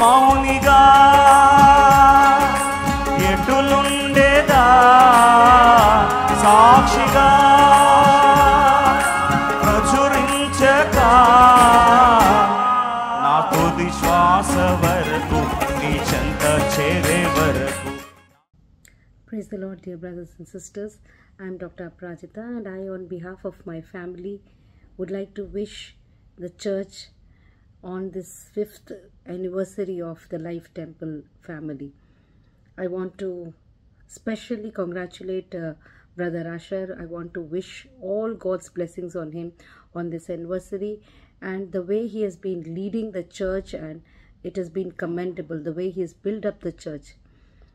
మౌనిగా ఎటులుండేదా సాక్షిగా ప్రచురించక నా తుది శ్వాస వరకు నీ చెంత చేరే వరకు Praise the Lord, dear brothers and sisters. I am Dr. Aprajita, and I, on behalf of my family, would like to wish the church on this fifth anniversary of the Life Temple family. I want to specially congratulate uh, Brother Asher. I want to wish all God's blessings on him on this anniversary and the way he has been leading the church, and it has been commendable the way he has built up the church.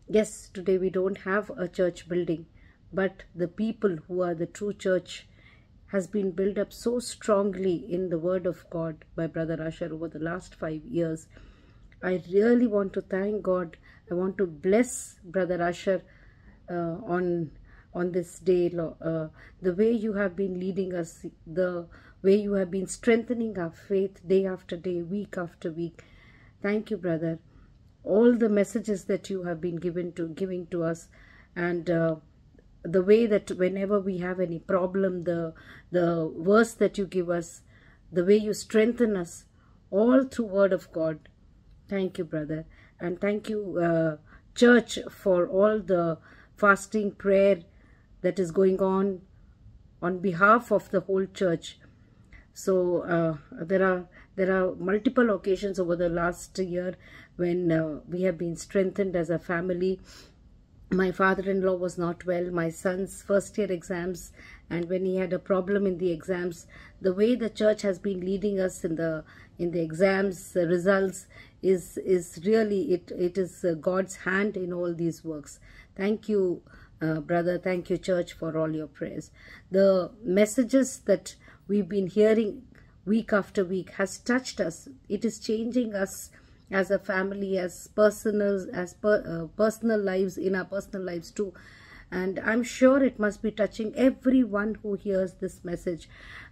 Yes, today we don't have a church building, but the people who are the true church has been built up so strongly in the word of God by Brother Asher over the last five years. I really want to thank God. I want to bless Brother Asher uh, on on this day, uh, the way you have been leading us, the way you have been strengthening our faith day after day, week after week. Thank you, brother all the messages that you have been given to giving to us and uh, the way that whenever we have any problem the the verse that you give us the way you strengthen us all through word of god. Thank you brother. And thank you uh, church for all the fasting prayer that is going on on behalf of the whole church. So uh, there are there are multiple occasions over the last year when uh, we have been strengthened as a family my father-in-law was not well. My son's first year exams and when he had a problem in the exams the way the church has been leading us in the in the exams uh, results is is really it it is uh, god's hand in all these works. Thank you uh, brother. Thank you church for all your prayers. The messages that we've been hearing week after week has touched us. It is changing us as a family as personal as per, uh, personal lives in our personal lives too. And i'm sure it must be touching everyone who hears this message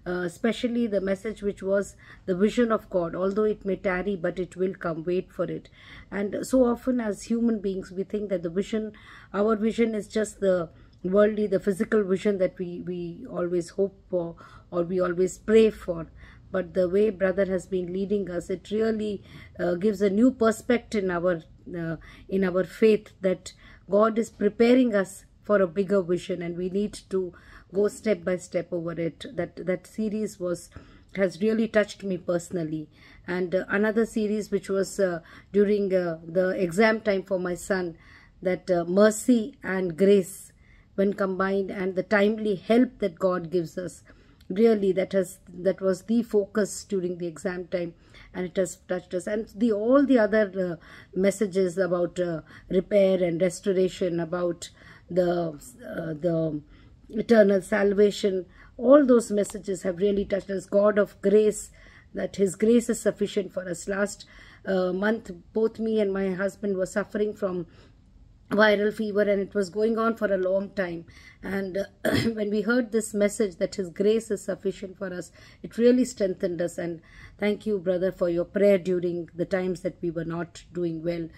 uh, especially the message which was the vision of god. Although it may tarry but it will come. Wait for it. And so often as human beings we think that the vision our vision is just the worldly the physical vision that we we always hope for or we always pray for but the way brother has been leading us it really uh, gives a new perspective in our uh, in our faith that god is preparing us for a bigger vision and we need to go step by step over it. That that series was has really touched me personally. And uh, another series which was uh, during uh, the exam time for my son that uh, mercy and grace when combined and the timely help that god gives us really that has that was the focus during the exam time. And it has touched us. And the all the other uh, messages about uh, repair and restoration about the uh, the eternal salvation all those messages have really touched us. God of grace that his grace is sufficient for us. Last uh, month both me and my husband were suffering from viral fever and it was going on for a long time and uh, when we heard this message that his grace is sufficient for us it really strengthened us and thank you brother for your prayer during the times that we were not doing well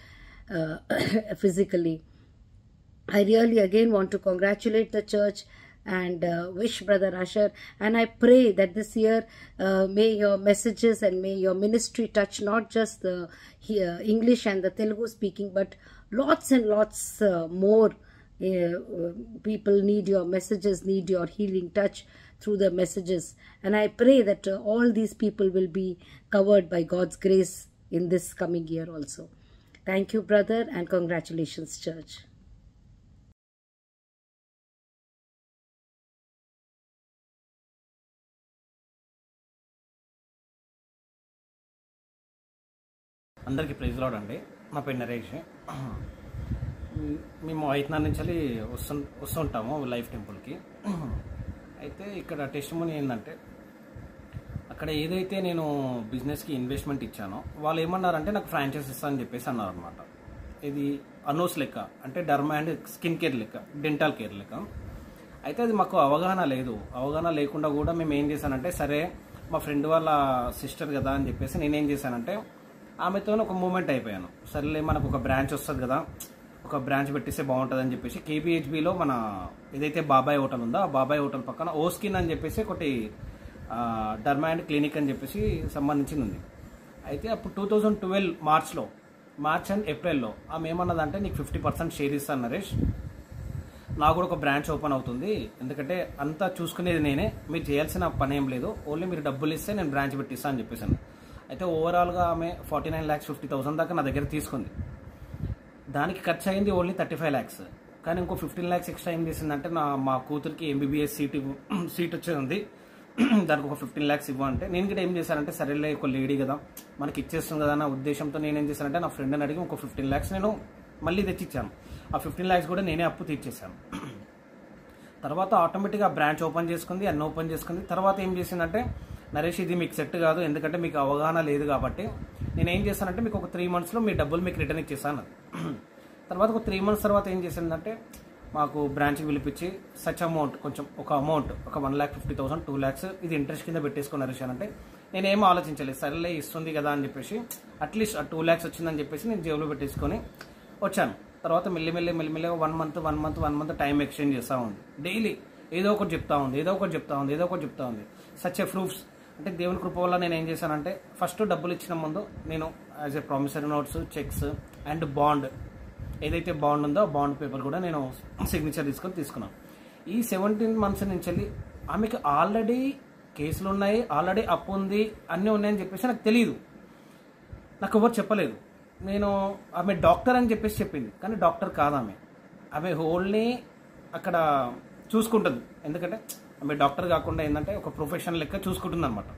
uh, physically I really again want to congratulate the church and uh, wish Brother Asher. And I pray that this year uh, may your messages and may your ministry touch not just the here English and the Telugu speaking, but lots and lots uh, more. Uh, people need your messages, need your healing touch through the messages. And I pray that uh, all these people will be covered by God's grace in this coming year also. Thank you, brother, and congratulations, church. అందరికీ praise lord అండి నా పేరు నరేష్. మేము ఐదున్నర నుంచి వస్తు వస్తుంటాము life టెంపుల్కి. అయితే ఇక్కడ టెస్ట్ మనీ ఏంటంటే అక్కడ ఏదైతే నేను బిజినెస్కి ఇన్వెస్ట్మెంట్ ఇచ్చానో వాళ్ళు ఏమన్నారంటే నాకు ఫ్రాంచైజ్ ఇస్తానని చెప్పేసి అన్నారు అనమాట ఇది అనోస్ లెక్క అంటే డర్మా అండ్ స్కిన్ కేర్ లెక్క డెంటల్ కేర్ లెక్క. అయితే అది మాకు అవగాహన లేదు. అవగాహన లేకుండా కూడా మేము ఏం చేశానంటే సరే మా ఫ్రెండ్ వాళ్ళ సిస్టర్ కదా అని చెప్పేసి నేనేం చేశానంటే ఆమెతో ఒక మూమెంట్ అయిపోయాను. సర్లే మనకు ఒక బ్రాంచ్ వస్తుంది కదా ఒక బ్రాంచ్ పెట్టిస్తే బాగుంటుంది అని చెప్పేసి కేబిహెచ్బిలో మన ఏదైతే బాబాయ్ హోటల్ ఉందో ఆ బాబాయ్ హోటల్ పక్కన ఓస్కిన్ అని చెప్పేసి ఒకటి డర్మా అండ్ క్లినిక్ అని చెప్పేసి సంబంధించింది. ఉంది అయితే అప్పుడు టూ థౌజండ్ ట్వెల్వ్ మార్చ్లో మార్చ్ అండ్ ఏప్రిల్లో ఆమె ఏమన్నదంటే నీకు ఫిఫ్టీ పర్సెంట్ షేర్ ఇస్తాను నరేష్ నాకు కూడా ఒక బ్రాంచ్ ఓపెన్ అవుతుంది. ఎందుకంటే అంతా చూసుకునేది నేనే మీరు చేయాల్సిన పని ఏం లేదు ఓన్లీ మీరు డబ్బులు ఇస్తే నేను బ్రాంచ్ పెట్టిస్తాను అని చెప్పేసాను అయితే ఓవరాల్గా ఆమె forty nine lakhs fifty thousand దాకా నా దగ్గర తీసుకుంది. దానికి ఖర్చు అయింది ఓన్లీ థర్టీ ఫైవ్ ల్యాక్స్ కానీ ఇంకో ఫిఫ్టీన్ ల్యాక్స్ ఎక్స్ట్రా ఏం చేసిందంటే నా మా కూతురికి ఎంబీబీఎస్ సీట్ సీట్ వచ్చేది. ఉంది దానికి ఒక ఫిఫ్టీన్ ల్యాక్స్ ఇవ్వంటే నేను కూడా ఏం చేశానంటే సరేలే ఒక లేడీ కదా మనకి ఇచ్చేస్తుంది కదా అన్న ఉద్దేశంతో నేను ఏం చేశానంటే నా ఫ్రెండ్ని అడిగి ఒక ఫిఫ్టీన్ ల్యాక్స్ నేను మళ్ళీ తెచ్చిచ్చాను. ఆ ఫిఫ్టీన్ ల్యాక్స్ కూడా నేనే అప్పు తీర్చేశాను. తర్వాత ఆటోమేటిక్గా బ్రాంచ్ ఓపెన్ చేసుకుంది అన్ని ఓపెన్ చేసుకుంది. తర్వాత ఏం చేసిందంటే నరేష్ ఇది మీకు సెట్ కాదు ఎందుకంటే మీకు అవగాహన లేదు కాబట్టి. నేను ఏం చేశానంటే మీకు ఒక త్రీ మంత్స్లో మీ డబ్బులు మీకు రిటర్న్ ఇచ్చేసాను తర్వాత ఒక త్రీ మంత్స్ తర్వాత ఏం చేసిందంటే మాకు బ్రాంచ్కి పిలిపించి సచ్ అమౌంట్ కొంచెం ఒక అమౌంట్ ఒక one lakh fifty thousand two lakhs ఇది ఇంట్రెస్ట్ కింద పెట్టేసుకున్న నరేష్ అంటే నేనేం ఆలోచించలేదు. సరేలే ఇస్తుంది కదా అని చెప్పేసి అట్లీస్ట్ ఆ టూ ల్యాక్స్ వచ్చిందని చెప్పేసి నేను జేబులో పెట్టేసుకొని వచ్చాను. తర్వాత మెల్లిమెల్లి మెల్లిమెల్లిగా one month one month one month time exchange చేస్తూ ఉంది. డైలీ ఏదో ఒకటి చెప్తా ఉంది ఏదో ఒకటి చెప్తా ఉంది ఏదో ఒకటి చెప్తా ఉంది. సచ్ ఏ ప్రూఫ్స్ అంటే దేవుని కృప వల్ల నేను ఏం చేశానంటే ఫస్ట్ డబ్బులు ఇచ్చిన ముందు నేను as a promissory notes cheques and bond ఏదైతే బాండ్ ఉందో బాండ్ పేపర్ కూడా నేను సిగ్నేచర్ తీసుకొని తీసుకున్నాను ఈ సెవెంటీన్ మంత్స్ నుంచి వెళ్ళి ఆమెకి ఆల్రెడీ కేసులు ఉన్నాయి ఆల్రెడీ అప్పు ఉంది అన్నీ ఉన్నాయని చెప్పేసి నాకు తెలియదు నాకు ఎవరు చెప్పలేదు. నేను ఆమె డాక్టర్ అని చెప్పేసి చెప్పింది. కానీ డాక్టర్ కాదు ఆమె. ఆమె హోల్ని అక్కడ చూసుకుంటుంది. ఎందుకంటే మీరు డాక్టర్ కాకుండా ఏంటంటే ఒక ప్రొఫెషన్ లెక్క చూసుకుంటుంది అనమాట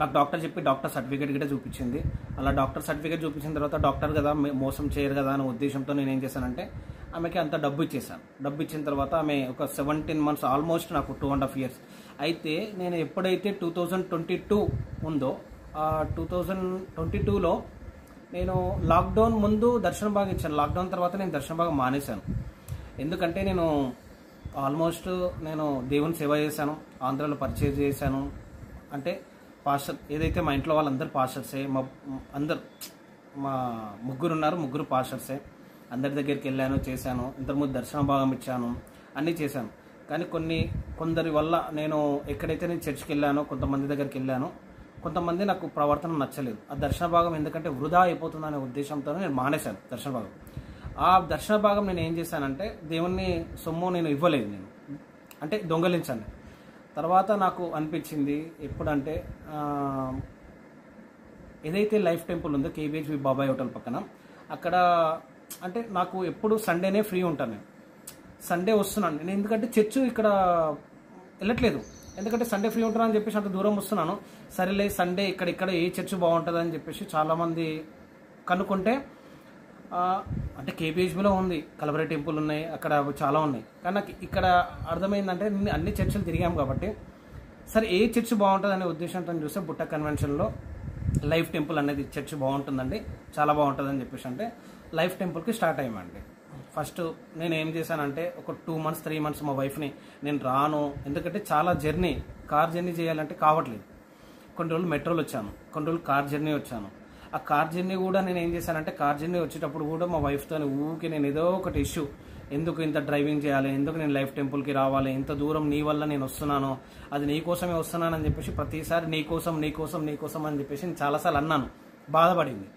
నాకు డాక్టర్ చెప్పి డాక్టర్ సర్టిఫికేట్ కూడా చూపించింది. అలా డాక్టర్ సర్టిఫికేట్ చూపించిన తర్వాత డాక్టర్ కదా మోసం చేయరు కదా అనే ఉద్దేశంతో నేను ఏం చేశానంటే ఆమెకి అంత డబ్బు ఇచ్చేసాను డబ్బు ఇచ్చిన తర్వాత ఆమె ఒక సెవెంటీన్ మంత్స్ ఆల్మోస్ట్ నాకు టూ అండ్ హాఫ్ ఇయర్స్ అయితే నేను ఎప్పుడైతే టూ థౌజండ్ ట్వంటీ టూ ఉందో ఆ టూ థౌజండ్ ట్వంటీ టూలో నేను లాక్డౌన్ ముందు దర్శన భాగం ఇచ్చాను. లాక్డౌన్ తర్వాత నేను దర్శన భాగం మానేశాను. ఎందుకంటే నేను ఆల్మోస్ట్ నేను దేవుని సేవ చేశాను ఆంధ్రాలో పరిచయం చేశాను. అంటే పాస్టర్ ఏదైతే మా ఇంట్లో వాళ్ళందరూ పాస్టర్సే మా అందరు మా ముగ్గురు ఉన్నారు ముగ్గురు పాస్టర్సే. అందరి దగ్గరికి వెళ్ళాను చేశాను. ఇంతకుముందు దర్శన భాగం ఇచ్చాను అన్నీ చేశాను. కానీ కొన్ని కొందరి వల్ల నేను ఎక్కడైతే నేను చర్చికి వెళ్ళానో కొంతమంది దగ్గరికి వెళ్ళాను కొంతమంది నాకు ప్రవర్తన నచ్చలేదు. ఆ దర్శన భాగం ఎందుకంటే వృధా అయిపోతుందనే ఉద్దేశంతో నేను మానేశాను దర్శన భాగం. ఆ దర్శన భాగం నేను ఏం చేశానంటే దేవుణ్ణి సొమ్ము నేను ఇవ్వలేదు నేను. అంటే దొంగలించాను. తర్వాత నాకు అనిపించింది ఎప్పుడంటే ఏదైతే లైఫ్ టెంపుల్ ఉందో కేబిహెచ్వి బాబాయ్ హోటల్ పక్కన అక్కడ అంటే నాకు ఎప్పుడు సండేనే ఫ్రీ ఉంటాను నేను. సండే వస్తున్నాను. నేను ఎందుకంటే చర్చ్ ఇక్కడ వెళ్ళట్లేదు. ఎందుకంటే సండే ఫ్రీ ఉంటానని చెప్పేసి అంత దూరం వస్తున్నాను. సరేలే సండే ఇక్కడ ఇక్కడ ఏ చర్చ్ బాగుంటుందని చెప్పేసి చాలామంది కనుక్కుంటే అంటే కేపీహెచ్బిలో ఉంది. కలబరి టెంపుల్ ఉన్నాయి. అక్కడ చాలా ఉన్నాయి. కానీ నాకు ఇక్కడ అర్థమైందంటే నేను అన్ని చర్చలు తిరిగాము కాబట్టి. సరే ఏ చర్చ్ బాగుంటుంది అనే ఉద్దేశంతో చూస్తే బుట్ట కన్వెన్షన్లో లైఫ్ టెంపుల్ అనేది చర్చ్ బాగుంటుందండి. చాలా బాగుంటుంది అని చెప్పేసి అంటే లైఫ్ టెంపుల్కి స్టార్ట్ అయ్యామండి. ఫస్ట్ నేను ఏం చేశానంటే ఒక టూ మంత్స్ త్రీ మంత్స్ మా వైఫ్ని నేను రాను. ఎందుకంటే చాలా జర్నీ కార్ జర్నీ చేయాలంటే కావట్లేదు. కొన్ని రోజులు మెట్రోలో వచ్చాను. కొన్ని రోజులు కార్ జర్నీ వచ్చాను. ఆ కార్ జర్నీ కూడా నేను ఏం చేశానంటే కార్ జర్నీ వచ్చేటప్పుడు కూడా మా వైఫ్తో ఊరికి నేను ఏదో ఒకటి ఇష్యూ ఎందుకు ఇంత డ్రైవింగ్ చేయాలి? ఎందుకు నేను లైఫ్ టెంపుల్కి రావాలి? ఇంత దూరం నీ వల్ల నేను వస్తున్నాను? అది నీ కోసమే వస్తున్నానని చెప్పేసి ప్రతిసారి నీ కోసం నీ కోసం నీ కోసం అని చెప్పేసి నేను చాలాసార్లు అన్నాను. బాధపడింది.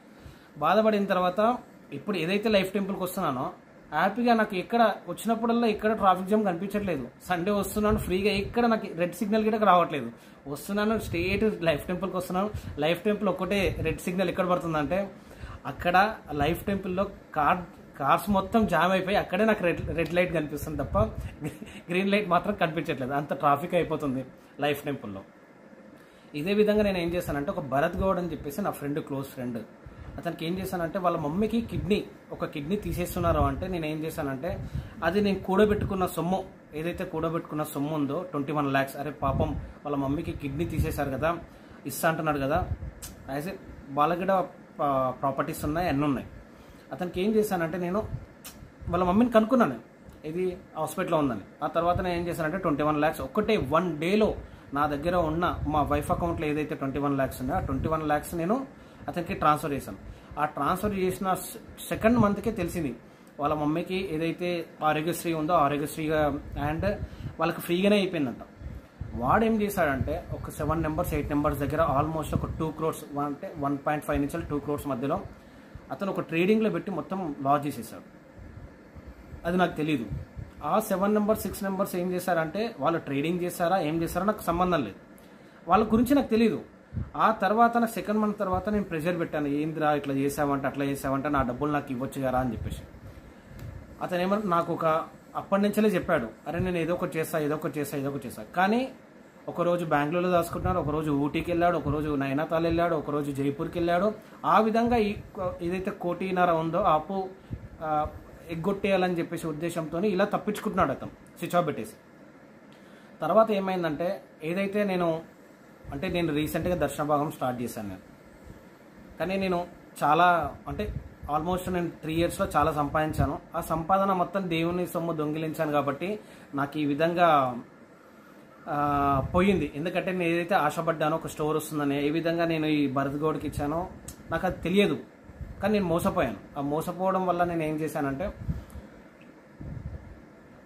బాధపడిన తర్వాత ఇప్పుడు ఏదైతే లైఫ్ టెంపుల్కి వస్తున్నానో హ్యాపీగా నాకు ఎక్కడ వచ్చినప్పుడల్లా ఎక్కడ ట్రాఫిక్ జామ్ కనిపించట్లేదు. సండే వస్తున్నాను ఫ్రీగా ఎక్కడ నాకు రెడ్ సిగ్నల్ గిట్ట రావట్లేదు. వస్తున్నాను స్ట్రేట్ లైఫ్ టెంపుల్కి వస్తున్నాను. లైఫ్ టెంపుల్ ఒక్కటే రెడ్ సిగ్నల్ ఎక్కడ పడుతుందంటే అక్కడ లైఫ్ టెంపుల్లో కార్ కార్స్ మొత్తం జామ్ అయిపోయి అక్కడే నాకు రెడ్ రెడ్ లైట్ కనిపిస్తుంది తప్ప గ్రీన్ లైట్ మాత్రం కనిపించట్లేదు. అంత ట్రాఫిక్ అయిపోతుంది లైఫ్ టెంపుల్లో. ఇదే విధంగా నేను ఏం చేశానంటే ఒక భరత్ గౌడ్ అని చెప్పేసి నా ఫ్రెండ్ క్లోజ్ ఫ్రెండ్. అతనికి ఏం చేశానంటే వాళ్ళ మమ్మీకి కిడ్నీ ఒక కిడ్నీ తీసేస్తున్నారు అంటే నేను ఏం చేశానంటే అది నేను కూడబెట్టుకున్న సొమ్ము ఏదైతే కూడబెట్టుకున్న సొమ్ము ఉందో ట్వంటీ వన్ ల్యాక్స్ అరే పాపం వాళ్ళ మమ్మీకి కిడ్నీ తీసేశారు కదా ఇస్తా అంటున్నాడు కదా యాజ్ ఏ వాళ్ళకి కూడా ప్రాపర్టీస్ ఉన్నాయి అన్నీ ఉన్నాయి. అతనికి ఏం చేశానంటే నేను వాళ్ళ మమ్మీని కనుక్కున్నాను. ఇది హాస్పిటల్లో ఉందని. ఆ తర్వాత నేను ఏం చేశానంటే ట్వంటీ వన్ ల్యాక్స్ ఒక్కటే వన్ డేలో నా దగ్గర ఉన్న మా వైఫ్ అకౌంట్లో ఏదైతే ట్వంటీ వన్ ల్యాక్స్ ఉందో ఆ ట్వంటీ వన్ ల్యాక్స్ నేను అతనికి ట్రాన్స్ఫర్ చేశాను. ఆ ట్రాన్స్ఫర్ చేసిన సెకండ్ మంత్కే తెలిసింది. వాళ్ళ మమ్మీకి ఏదైతే ఆరోగ్యశ్రీ ఉందో ఆరోగ్యశ్రీగా అండ్ వాళ్ళకి ఫ్రీగానే అయిపోయిందంట. వాడు ఏం చేశాడంటే ఒక సెవెన్ నెంబర్స్ ఎయిట్ నెంబర్స్ దగ్గర ఆల్మోస్ట్ ఒక టూ క్రోర్స్ అంటే వన్ పాయింట్ ఫైవ్ నుంచి టూ క్రోర్స్ మధ్యలో అతను ఒక ట్రేడింగ్లో పెట్టి మొత్తం లాస్ చేసేసాడు. అది నాకు తెలియదు ఆ సెవెన్ నెంబర్ సిక్స్ నెంబర్స్ ఏం చేశారంటే వాళ్ళు ట్రేడింగ్ చేశారా ఏం చేశారా నాకు సంబంధం లేదు. వాళ్ళ గురించి నాకు తెలియదు ఆ తర్వాత సెకండ్ మంత్ తర్వాత నేను ప్రెషర్ పెట్టాను. ఏందిరా ఇట్లా చేసావంటే అట్లా చేసావంటే నా డబ్బులు నాకు ఇవ్వచ్చు కదా అని చెప్పేసి. అతను ఏమన్నా నాకు ఒక అప్పటి నుంచే చెప్పాడు. అరే నేను ఏదో ఒకటి చేస్తా ఏదో ఒకటి చేస్తా ఏదో ఒకటి చేస్తా. కానీ ఒకరోజు బెంగళూరులో దాచుకుంటున్నాడు ఒకరోజు ఊటీకి వెళ్ళాడు ఒకరోజు నైనాతాల్ వెళ్ళాడు ఒకరోజు జైపూర్కి వెళ్ళాడు. ఆ విధంగా ఈ ఏదైతే కోటిన్నర ఉందో ఆ అప్పు ఎగ్గొట్టేయాలని చెప్పేసి ఉద్దేశంతో ఇలా తప్పించుకుంటున్నాడు అతను స్విచ్ ఆఫ్ పెట్టేసి. తర్వాత ఏమైందంటే ఏదైతే నేను అంటే నేను రీసెంట్గా దర్శన భాగం స్టార్ట్ చేశాను నేను. కానీ నేను చాలా అంటే ఆల్మోస్ట్ నేను త్రీ ఇయర్స్లో చాలా సంపాదించాను. ఆ సంపాదన మొత్తం దేవుని సొమ్ము దొంగిలించాను కాబట్టి నాకు ఈ విధంగా పోయింది. ఎందుకంటే నేను ఏదైతే ఆశపడ్డానో ఒక స్టోర్ వస్తుందని ఏ విధంగా నేను ఈ భరత్ గౌడ్కి ఇచ్చానో నాకు అది తెలియదు. కానీ నేను మోసపోయాను. ఆ మోసపోవడం వల్ల నేను ఏం చేశానంటే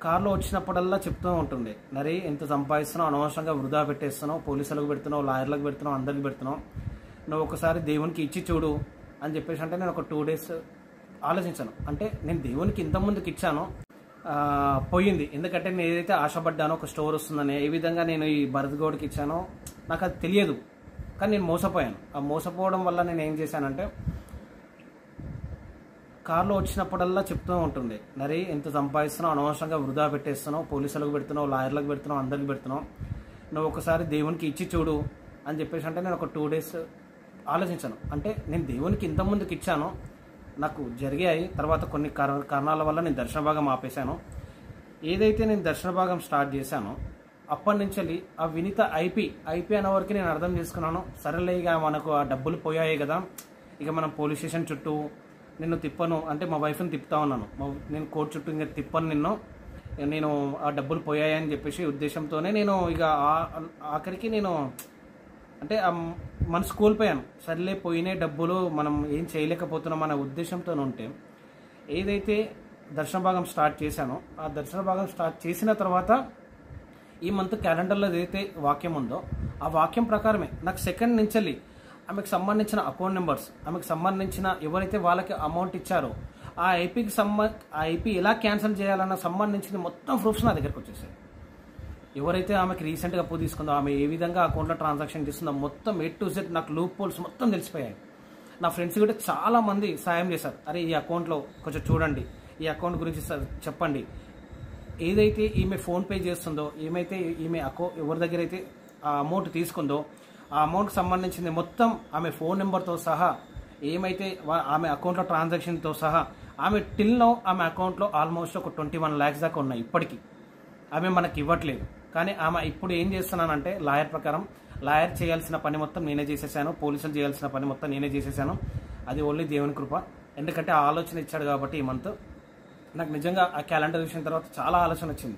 కార్లో వచ్చినప్పుడల్లా చెప్తూ ఉంటుంది నరే ఎంత సంపాదిస్తున్నావు? అనవసరంగా వృధా పెట్టేస్తున్నావు? పోలీసులకు పెడుతున్నావు? లాయర్లకు పెడుతున్నావు? అందరికి పెడుతున్నావు? నువ్వు ఒకసారి దేవునికి ఇచ్చి చూడు అని చెప్పేసి అంటే నేను ఒక టూ డేస్ ఆలోచించాను. అంటే నేను దేవునికి ఇంతకుముందుకి ఇచ్చాను పోయింది. ఎందుకంటే నేను ఏదైతే ఆశపడ్డానో ఒక స్టోర్ వస్తుందని ఏ విధంగా నేను ఈ భరత్ గౌడ్కి ఇచ్చానో నాకు అది తెలియదు. కానీ నేను మోసపోయాను. ఆ మోసపోవడం వల్ల నేను ఏం చేశానంటే కార్లో వచ్చినప్పుడల్లా చెప్తూ ఉంటుంది. నరే ఎంత సంపాదిస్తున్నావు? అనవసరంగా వృధా పెట్టేస్తున్నావు. పోలీసులకు పెడుతున్నావు లాయర్లకు పెడుతున్నావు అందరికి పెడుతున్నావు. నువ్వు ఒకసారి దేవునికి ఇచ్చి చూడు అని చెప్పేసి అంటే నేను ఒక టూ డేస్ ఆలోచించాను. అంటే నేను దేవునికి ఇంత ముందుకు ఇచ్చాను. నాకు జరిగాయి. తర్వాత కొన్ని కారణాల వల్ల నేను దర్శన భాగం ఆపేశాను. ఏదైతే నేను దర్శన భాగం స్టార్ట్ చేశానో అప్పటి నుంచి ఆ వినిత ఐపీ ఐపీ అనే వరకు నేను అర్థం చేసుకున్నాను. సరేలే ఇక మనకు ఆ డబ్బులు పోయాయి కదా. ఇక మనం పోలీస్ స్టేషన్ చుట్టూ నిన్ను తిప్పను అంటే మా వైఫ్ని తిప్పుతా ఉన్నాను. నేను కోర్టు చుట్టూ ఇంకా తిప్పను నిన్ను. నేను ఆ డబ్బులు పోయాయని చెప్పేసి ఉద్దేశంతోనే నేను ఇక ఆ- ఆఖరికి నేను అంటే మనసు కోల్పోయాను. సర్లే పోయినే డబ్బులు మనం ఏం చేయలేకపోతున్నాం అనే ఉద్దేశంతో ఉంటే ఏదైతే దర్శన భాగం స్టార్ట్ చేశానో ఆ దర్శన భాగం స్టార్ట్ చేసిన తర్వాత ఈ మంత్ క్యాలెండర్లో ఏదైతే వాక్యం ఉందో ఆ వాక్యం ప్రకారమే నాకు సెకండ్ నుంచి ఆమెకు సంబంధించిన అకౌంట్ నెంబర్స్ ఆమెకు సంబంధించిన ఎవరైతే వాళ్ళకి అమౌంట్ ఇచ్చారో ఆ ఐపీకి సంబ ఆ ఐపీ ఎలా క్యాన్సిల్ చేయాలన్న సంబంధించిన మొత్తం ప్రూఫ్స్ నా దగ్గరకు వచ్చేసాయి. ఎవరైతే ఆమెకి రీసెంట్గా అప్పు తీసుకుందో ఆమె ఏ విధంగా అకౌంట్లో ట్రాన్సాక్షన్ చేస్తుందో మొత్తం ఎట్ టు జెడ్ నాకు లూప్ పోల్స్ మొత్తం తెలిసిపోయాయి. నా ఫ్రెండ్స్ కూడా చాలా మంది సాయం చేశారు. అరే ఈ అకౌంట్లో కొంచెం చూడండి ఈ అకౌంట్ గురించి సార్ చెప్పండి. ఏదైతే ఈమె ఫోన్పే చేస్తుందో ఏమైతే ఈమె అకౌ ఎవరి దగ్గర అయితే ఆ అమౌంట్ తీసుకుందో ఆ అమౌంట్కి సంబంధించింది మొత్తం ఆమె ఫోన్ నెంబర్తో సహా ఏమైతే ఆమె అకౌంట్లో ట్రాన్సాక్షన్తో సహా ఆమె టిల్ నో ఆమె అకౌంట్లో ఆల్మోస్ట్ ఒక ట్వంటీ వన్ ల్యాక్స్ దాకా ఉన్నాయి ఇప్పటికీ. ఆమె మనకి ఇవ్వట్లేదు. కానీ ఆమె ఇప్పుడు ఏం చేస్తున్నానంటే లాయర్ ప్రకారం లాయర్ చేయాల్సిన పని మొత్తం నేనే చేసేసాను పోలీసులు చేయాల్సిన పని మొత్తం నేనే చేసేసాను. అది ఓన్లీ దేవుని కృప. ఎందుకంటే ఆ ఆలోచన ఇచ్చాడు కాబట్టి ఈ మంత్ నాకు నిజంగా ఆ క్యాలెండర్ చూసిన తర్వాత చాలా ఆలోచన వచ్చింది.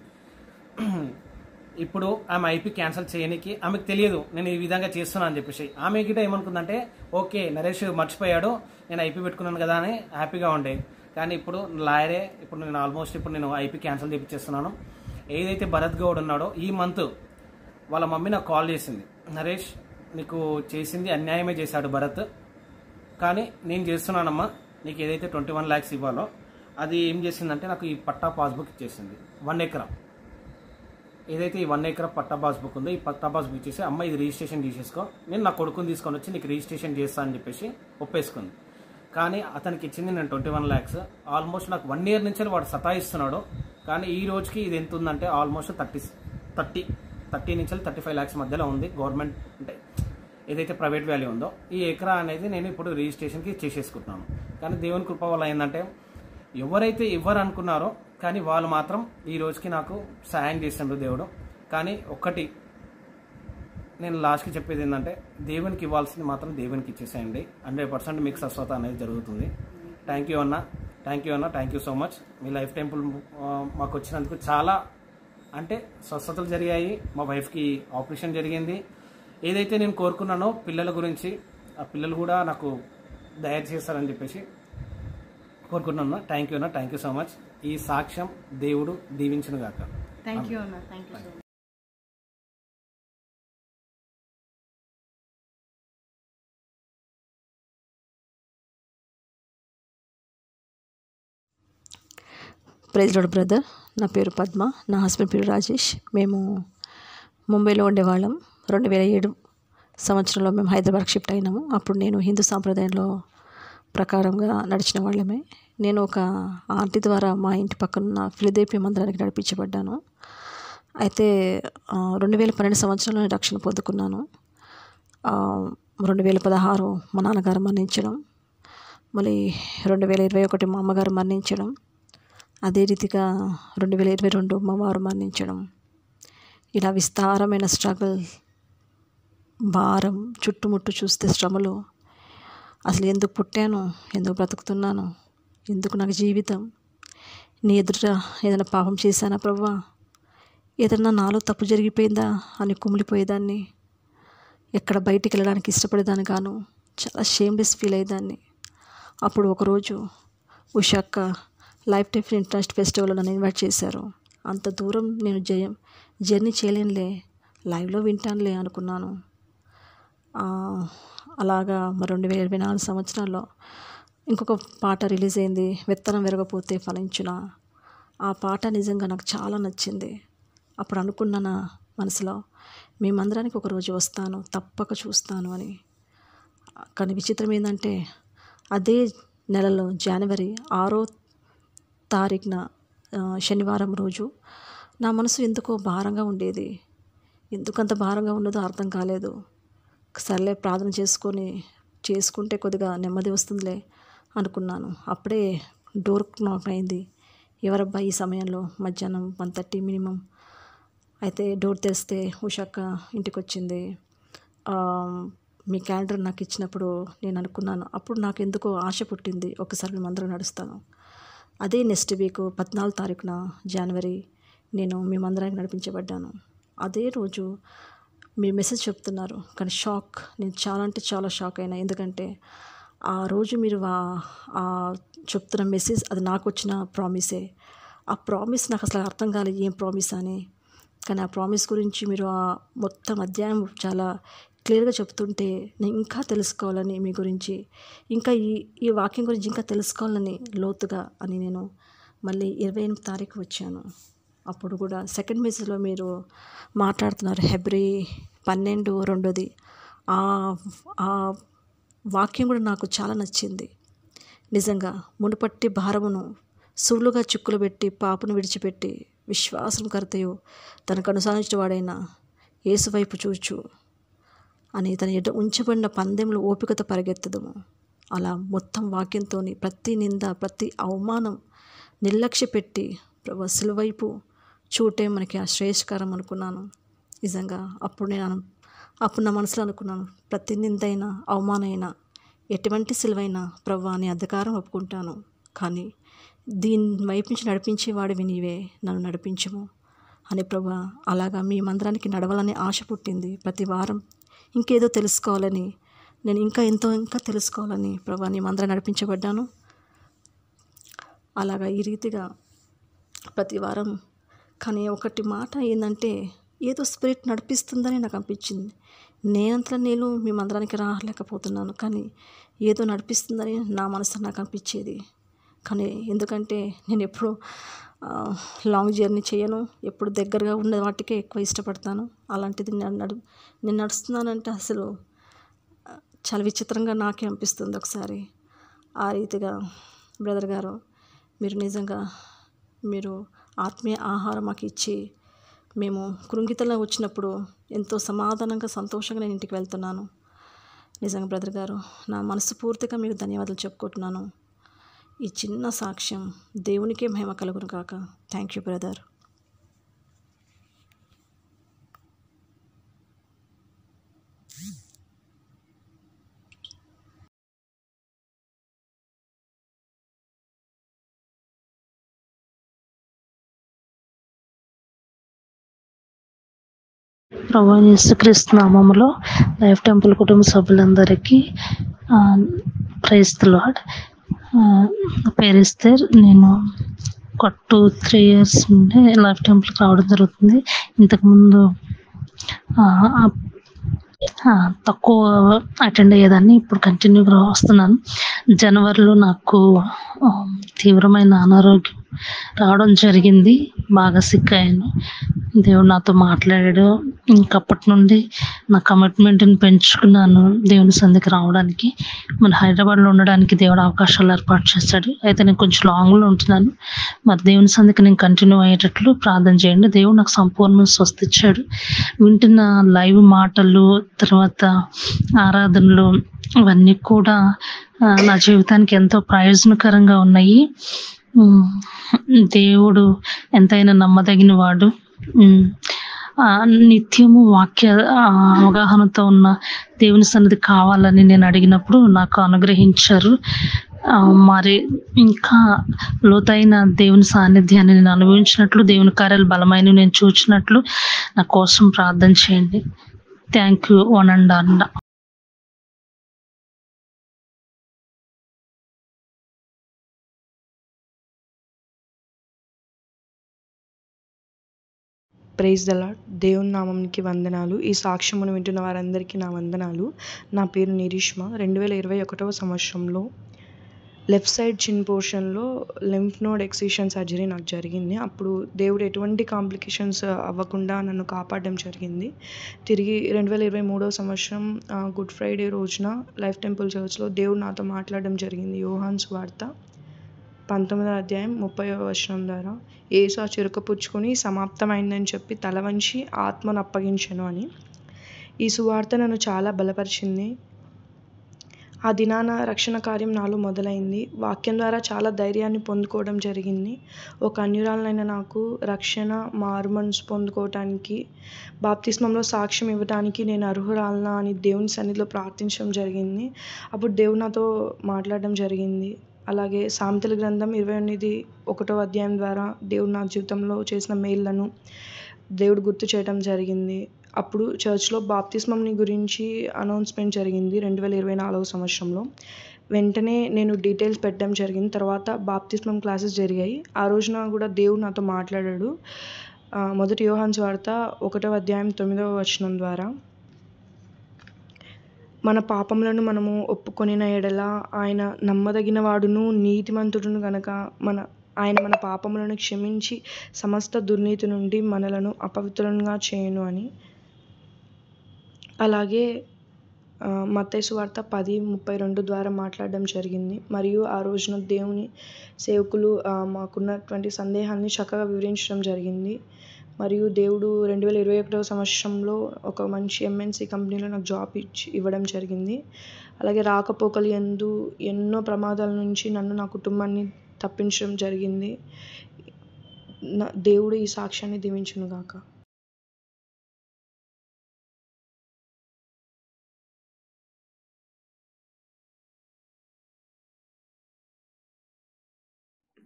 ఇప్పుడు ఆమె ఐపీ క్యాన్సిల్ చేయనికి ఆమెకు తెలియదు నేను ఈ విధంగా చేస్తున్నా అని చెప్పేసి. ఆమె గిట ఏమనుకుందంటే ఓకే నరేష్ మర్చిపోయాడు నేను ఐపీ పెట్టుకున్నాను కదా అని హ్యాపీగా ఉండే. కానీ ఇప్పుడు లాయరే ఇప్పుడు నేను ఆల్మోస్ట్ ఇప్పుడు నేను ఐపీ క్యాన్సిల్ చేయించేస్తున్నాను ఏదైతే భరత్ గౌడ్ ఉన్నాడో ఈ మంత్ వాళ్ళ మమ్మీ నాకు కాల్ చేసింది. నరేష్ నీకు చేసింది అన్యాయమే చేశాడు భరత్. కానీ నేను చేస్తున్నానమ్మా నీకు ఏదైతే ట్వంటీ వన్ ల్యాక్స్ ఇవ్వాలో అది ఏం చేసిందంటే నాకు ఈ పట్టా పాస్బుక్ ఇచ్చేసింది. వన్ ఎకరా. ఏదైతే ఈ వన్ ఎకరా పట్టా పాస్బుక్ ఉందో ఈ పట్టా పాస్బుక్ ఇచ్చేసి అమ్మ ఇది రిజిస్ట్రేషన్ తీసేసుకో. నేను నా కొడుకుని తీసుకొని వచ్చి నీకు రిజిస్ట్రేషన్ చేస్తా అని చెప్పేసి ఒప్పేసుకుంది. కానీ అతనికి ఇచ్చింది నేను ట్వంటీ వన్ ల్యాక్స్ ఆల్మోస్ట్ నాకు వన్ ఇయర్ నుంచి వాడు సతాయిస్తున్నాడు. కానీ ఈ రోజుకి ఇది ఎంత ఉందంటే ఆల్మోస్ట్ థర్టీ థర్టీ థర్టీ నుంచి థర్టీ ఫైవ్ ల్యాక్స్ మధ్యలో ఉంది గవర్నమెంట్ అంటే ఏదైతే ప్రైవేట్ వాల్యూ ఉందో. ఈ ఎకరా అనేది నేను ఇప్పుడు రిజిస్ట్రేషన్కి చేసేసుకుంటున్నాను. కానీ దేవుని కృప వల్ల ఏంటంటే ఎవరైతే ఇవ్వరు అనుకున్నారో కానీ వాళ్ళు మాత్రం ఈ రోజుకి నాకు సహాయం చేసిండ్రు దేవుడు. కానీ ఒక్కటి నేను లాస్ట్కి చెప్పేది ఏంటంటే దేవునికి ఇవ్వాల్సింది మాత్రం దేవునికి ఇచ్చేసేయండి. హండ్రెడ్ పర్సెంట్ మీకు స్వస్థత అనేది జరుగుతుంది. థ్యాంక్ యూ అన్న. థ్యాంక్ యూ అన్న. థ్యాంక్ యూ సో మచ్ మీ లైఫ్ టెంపుల్ మాకు వచ్చినందుకు చాలా అంటే స్వస్థతలు జరిగాయి. మా వైఫ్కి ఆపరేషన్ జరిగింది. ఏదైతే నేను కోరుకున్నానో పిల్లల గురించి ఆ పిల్లలు కూడా నాకు దయచేస్తారని చెప్పేసి కోరుకుంటున్నాను. థ్యాంక్ యూ అన్న. థ్యాంక్ యూ సో మచ్ ఈ సాక్ష్యం దేవుడు దీవించను గాక థ్యాంక్ యూ అన్న. Thank you so much praise Lord brother నా పేరు పద్మ. నా హస్బెండ్ పేరు రాజేష్. మేము ముంబైలో ఉండేవాళ్ళం. రెండు వేల ఏడు సంవత్సరంలో మేము హైదరాబాద్ షిఫ్ట్ అయినాము. అప్పుడు నేను హిందూ సాంప్రదాయంలో ప్రకారంగా నడిచిన వాళ్ళమే. నేను ఒక ఆంటీ ద్వారా మా ఇంటి పక్కన ఫిలిదేపి మందిరానికి నడిపించబడ్డాను. అయితే రెండు వేల పన్నెండు సంవత్సరంలో నేను రక్షణ పొందుకున్నాను. రెండు వేల పదహారు మా నాన్నగారు మరణించడం మళ్ళీ రెండు వేల ఇరవై ఒకటి మా అమ్మగారు మరణించడం అదే రీతిగా రెండు వేల ఇరవై రెండు మా వారు మరణించడం. ఇలా విస్తారమైన స్ట్రగుల్ భారం చుట్టుముట్టు చూస్తే శ్రమలు అసలు ఎందుకు పుట్టాను? ఎందుకు బ్రతుకుతున్నాను? ఎందుకు నాకు జీవితం? నీ ఎదుట ఏదైనా పాపం చేశానా ప్రవ్వా? ఏదన్నా నాలో తప్పు జరిగిపోయిందా? అని కుమిలిపోయేదాన్ని. ఎక్కడ బయటికి వెళ్ళడానికి ఇష్టపడేదాన్ని గాను చాలా షేమ్లెస్ ఫీల్ అయ్యేదాన్ని. అప్పుడు ఒకరోజు ఉషాక్క లైఫ్ టైఫ్ ఇంట్రెస్ట్ ఫెస్టివల్లో నన్ను ఇన్వైట్ చేశారు. అంత దూరం నేను జయం జర్నీ చేయలేనులే లైవ్లో వింటానులే అనుకున్నాను. అలాగా రెండు వేల ఇరవై నాలుగు సంవత్సరాల్లో ఇంకొక పాట రిలీజ్ అయింది విత్తనం విరగపోతే ఫలించిన? ఆ పాట నిజంగా నాకు చాలా నచ్చింది. అప్పుడు అనుకున్న నా మనసులో మీ మందిరానికి ఒకరోజు వస్తాను తప్పక చూస్తాను అని. కానీ విచిత్రం ఏంటంటే అదే నెలలో జనవరి ఆరో తారీఖున శనివారం రోజు నా మనసు ఎందుకో భారంగా ఉండేది. ఎందుకంత భారంగా ఉన్నదో అర్థం కాలేదు. సర్లే ప్రార్థన చేసుకొని చేసుకుంటే కొద్దిగా నెమ్మది వస్తుందిలే అనుకున్నాను. అప్పుడే డోర్ నాక్ అయింది. ఎవరబ్బా ఈ సమయంలో? మధ్యాహ్నం వన్ థర్టీ మినిమం. అయితే డోర్ తెస్తే ఉషాక ఇంటికి వచ్చింది మీ క్యాలెండర్ నాకు ఇచ్చినప్పుడు నేను అనుకున్నాను. అప్పుడు నాకు ఎందుకో ఆశ పుట్టింది. ఒకసారి మేము అందరం నడుస్తాను. అదే నెక్స్ట్ వీక్ పద్నాలుగు తారీఖున జనవరి నేను మేమందరానికి నడిపించబడ్డాను. అదే రోజు మీరు మెసేజ్ చెప్తున్నారు కానీ షాక్. నేను చాలా అంటే చాలా షాక్ అయినా. ఎందుకంటే ఆ రోజు మీరు ఆ- చెప్తున్న మెసేజ్ అది నాకు వచ్చిన ప్రామిసే. ఆ ప్రామిస్ నాకు అసలు అర్థం కాలేదు ఏం ప్రామిస్ అని. కానీ ఆ ప్రామిస్ గురించి మీరు ఆ మొత్తం అధ్యాయం చాలా క్లియర్గా చెప్తుంటే నేను ఇంకా తెలుసుకోవాలని మీ గురించి ఇంకా ఈ ఈ వాక్యం గురించి ఇంకా తెలుసుకోవాలని లోతుగా అని నేను మళ్ళీ ఇరవై ఎనిమిది తారీఖు వచ్చాను. అప్పుడు కూడా సెకండ్ మెసేజ్లో మీరు మాట్లాడుతున్నారు హెబ్రి పన్నెండు రెండోది. ఆ వాక్యం కూడా నాకు చాలా నచ్చింది. నిజంగా మునుపట్టి భారమును సులువుగా చిక్కులు పెట్టి పాపను విడిచిపెట్టి విశ్వాసం కర్తయు తనకు అనుసరించిన వాడైనా ఏసువైపు చూచు అని తన ఎడ ఉంచబడిన పందెంలో ఓపికతో పరిగెత్తదము. అలా మొత్తం వాక్యంతో ప్రతి నింద ప్రతి అవమానం నిర్లక్ష్య పెట్టి ప్రభు సిలువైపు చూటే మనకి ఆ శ్రేయస్కరం అనుకున్నాను. నిజంగా అప్పుడు నేను అప్పుడు నా మనసులో అనుకున్నాను ప్రతి నిందైనా అవమానైనా ఎటువంటి సిలువైనా ప్రభు అని అధికారం ఒప్పుకుంటాను. కానీ దీని వైపు నుంచి నడిపించేవాడివి నీవే నన్ను నడిపించము అని ప్రభా అలాగా మీ మందిరానికి నడవాలని ఆశ పుట్టింది. ప్రతి వారం ఇంకేదో తెలుసుకోవాలని నేను ఇంకా ఎంతో ఇంకా తెలుసుకోవాలని ప్రభా నీ మందిరం నడిపించబడ్డాను. అలాగా ఈ రీతిగా ప్రతి వారం కానీ ఒకటి మాట ఏంటంటే ఏదో స్పిరిట్ నడిపిస్తుందని నాకు అనిపించింది. నేనంతలో నేను మీ మందిరానికి రాలేకపోతున్నాను కానీ ఏదో నడిపిస్తుందని నా మనసు నాకు అనిపించేది. కానీ ఎందుకంటే నేను ఎప్పుడు లాంగ్ జర్నీ చేయను ఎప్పుడు దగ్గరగా ఉన్న వాటికే ఎక్కువ ఇష్టపడతాను. అలాంటిది నడు నేను నడుస్తున్నానంటే అసలు చాలా విచిత్రంగా నాకే అనిపిస్తుంది ఒకసారి. ఆ రీతిగా బ్రదర్ గారు మీరు నిజంగా మీరు ఆత్మీయ ఆహారం మాకు ఇచ్చి మేము కృంగితలో వచ్చినప్పుడు ఎంతో సమాధానంగా సంతోషంగా నేను ఇంటికి వెళ్తున్నాను. నిజంగా బ్రదర్ గారు నా మనసు పూర్తిగా మీకు ధన్యవాదాలు చెప్పుకుంటున్నాను. ఈ చిన్న సాక్ష్యం దేవునికే మహిమ కలుగును కాక థ్యాంక్ యూ బ్రదర్. ప్రభు యేసుక్రీస్తు నామములో లైఫ్ టెంపుల్ కుటుంబ సభ్యులందరికీ ప్రైజ్ లాడ్ పేరిస్తే నేను ఒక టూ త్రీ ఇయర్స్ నుండి లైఫ్ టెంపుల్కి రావడం జరుగుతుంది. ఇంతకుముందు తక్కువ అటెండ్ అయ్యేదాన్ని ఇప్పుడు కంటిన్యూగా వస్తున్నాను. జనవరిలో నాకు తీవ్రమైన అనారోగ్యం రావడం జరిగింది. బాగా సిక్ అయ్యాను. దేవుడు నాతో మాట్లాడాడు. ఇంకప్పటి నుండి నా కమిట్మెంట్ని పెంచుకున్నాను దేవుని సంధికి రావడానికి. మన హైదరాబాద్లో ఉండడానికి దేవుడు అవకాశాలు ఏర్పాటు చేశాడు. అయితే నేను కొంచెం లాంగ్లో ఉంటున్నాను. మరి దేవుని సంధికి నేను కంటిన్యూ అయ్యేటట్లు ప్రార్థన చేయండి. దేవుడు నాకు సంపూర్ణ స్వస్థ ఇచ్చాడు వింటున్న లైవ్ మాటలు తర్వాత ఆరాధనలు ఇవన్నీ కూడా నా జీవితానికి ఎంతో ప్రయోజనకరంగా ఉన్నాయి. దేవుడు ఎంతైనా నమ్మదగిన వాడు నిత్యము వాక్య అవగాహనతో ఉన్న దేవుని సన్నిధి కావాలని నేను అడిగినప్పుడు నాకు అనుగ్రహించారు. మరి ఇంకా లోతైన దేవుని సాన్నిధ్యాన్ని నేను అనుభవించినట్లు దేవుని కార్యాలు బలమైన నేను చూచినట్లు నా కోసం ప్రార్థన చేయండి. థ్యాంక్ యూ వన్ అండ్ అన్న. ప్రైజ్ ద లాడ్ దేవుని నామంకి వందనాలు. ఈ సాక్ష్యమును వింటున్న వారందరికీ నా వందనాలు. నా పేరు నిరీష్మ. రెండు వేల ఇరవై ఒకటవ సంవత్సరంలో లెఫ్ట్ సైడ్ చిన్ పోర్షన్లో లింఫ్ నోడ్ ఎక్సిషన్ సర్జరీ నాకు జరిగింది. అప్పుడు దేవుడు ఎటువంటి కాంప్లికేషన్స్ అవ్వకుండా నన్ను కాపాడడం జరిగింది. తిరిగి రెండు వేల ఇరవై మూడవ సంవత్సరం ఆ, గుడ్ ఫ్రైడే రోజున లైఫ్ టెంపుల్ చర్చ్లో దేవుడు నాతో మాట్లాడడం జరిగింది. యోహాన్స్ వార్త. పంతొమ్మిదో అధ్యాయం ముప్పై వచనం ద్వారా ఏసు ఆ చెరుకు పుచ్చుకొని సమాప్తమైందని చెప్పి తల వంచి ఆత్మను అప్పగించను అని. ఈ సువార్త నన్ను చాలా బలపరిచింది. ఆ దినాన రక్షణ కార్యం నాలో మొదలైంది. వాక్యం ద్వారా చాలా ధైర్యాన్ని పొందుకోవడం జరిగింది. ఒక అన్యురాలనైన నాకు రక్షణ మార్మన్స్ పొందుకోవటానికి బాప్తిస్మంలో సాక్ష్యం ఇవ్వడానికి నేను అర్హురాలనా అని దేవుని సన్నిధిలో ప్రార్థించడం జరిగింది. అప్పుడు దేవుడు నాతో మాట్లాడడం జరిగింది. అలాగే సామెతల గ్రంథం ఇరవై ఎనిమిది ఒకటో అధ్యాయం ద్వారా దేవుడు నా జీవితంలో చేసిన మేళ్ళను దేవుడు గుర్తు చేయడం జరిగింది. అప్పుడు చర్చ్లో బాప్తిస్మంని గురించి అనౌన్స్మెంట్ జరిగింది రెండు వేల ఇరవై నాలుగు సంవత్సరంలో. వెంటనే నేను డీటెయిల్స్ పెట్టడం జరిగింది. తర్వాత బాప్తిస్మం క్లాసెస్ జరిగాయి. ఆ రోజున కూడా దేవుడు నాతో మాట్లాడాడు. మొదటి యోహాన్స్ వార్త ఒకటో అధ్యాయం తొమ్మిదవ వచనం ద్వారా. మన పాపములను మనము ఒప్పుకొనిన ఎడల ఆయన నమ్మదగిన వాడును నీతిమంతుడును గనక మన ఆయన మన పాపములను క్షమించి సమస్త దుర్నీతి నుండి మనలను అపవిత్రులుగా చేయను అని. అలాగే ఆ, మత్తయి పది ముప్పై రెండు ద్వారా మాట్లాడడం జరిగింది. మరియు ఆ రోజున దేవుని సేవకులు మాకున్నటువంటి సందేహాన్ని చక్కగా వివరించడం జరిగింది. మరియు దేవుడు రెండు వేల ఇరవై ఒకటో సంవత్సరంలో ఒక మంచి ఎంఎన్సి కంపెనీలో నాకు జాబ్ ఇచ్చి ఇవ్వడం జరిగింది. అలాగే రాకపోకలు ఎందు ఎన్నో ప్రమాదాల నుంచి నన్ను నా కుటుంబాన్ని తప్పించడం జరిగింది. నా దేవుడు ఈ సాక్ష్యాన్ని దీవించును గాక.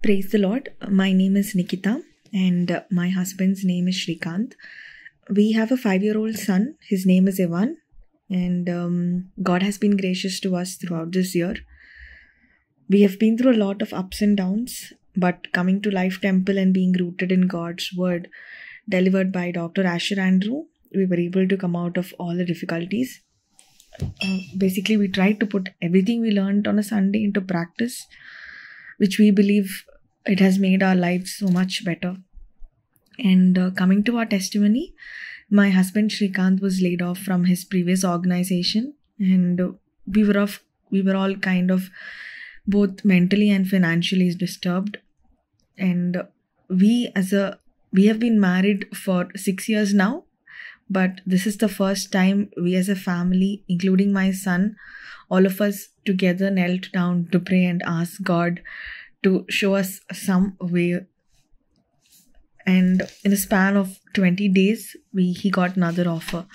Praise the Lord my name is Nikita, and my husband's name is Shrikant. We have a five year old son. His name is Ivan, and um, God has been gracious to us throughout this year. We have been through a lot of ups and downs, but coming to Life Temple and being rooted in God's word, delivered by Dr. Asher Andrew, we were able to come out of all the difficulties. Uh, basically, we tried to put everything we learned on a Sunday into practice which we believe it has made our lives so much better. And uh, coming to our testimony, my husband Shrikant was laid off from his previous organization, and we were of we were all kind of both mentally and financially disturbed. And we as a we have been married for six years now, but this is the first time we as a family, including my son, all of us together knelt down to pray and ask God to show us some way. And in a span of 20 days, we he got another offer.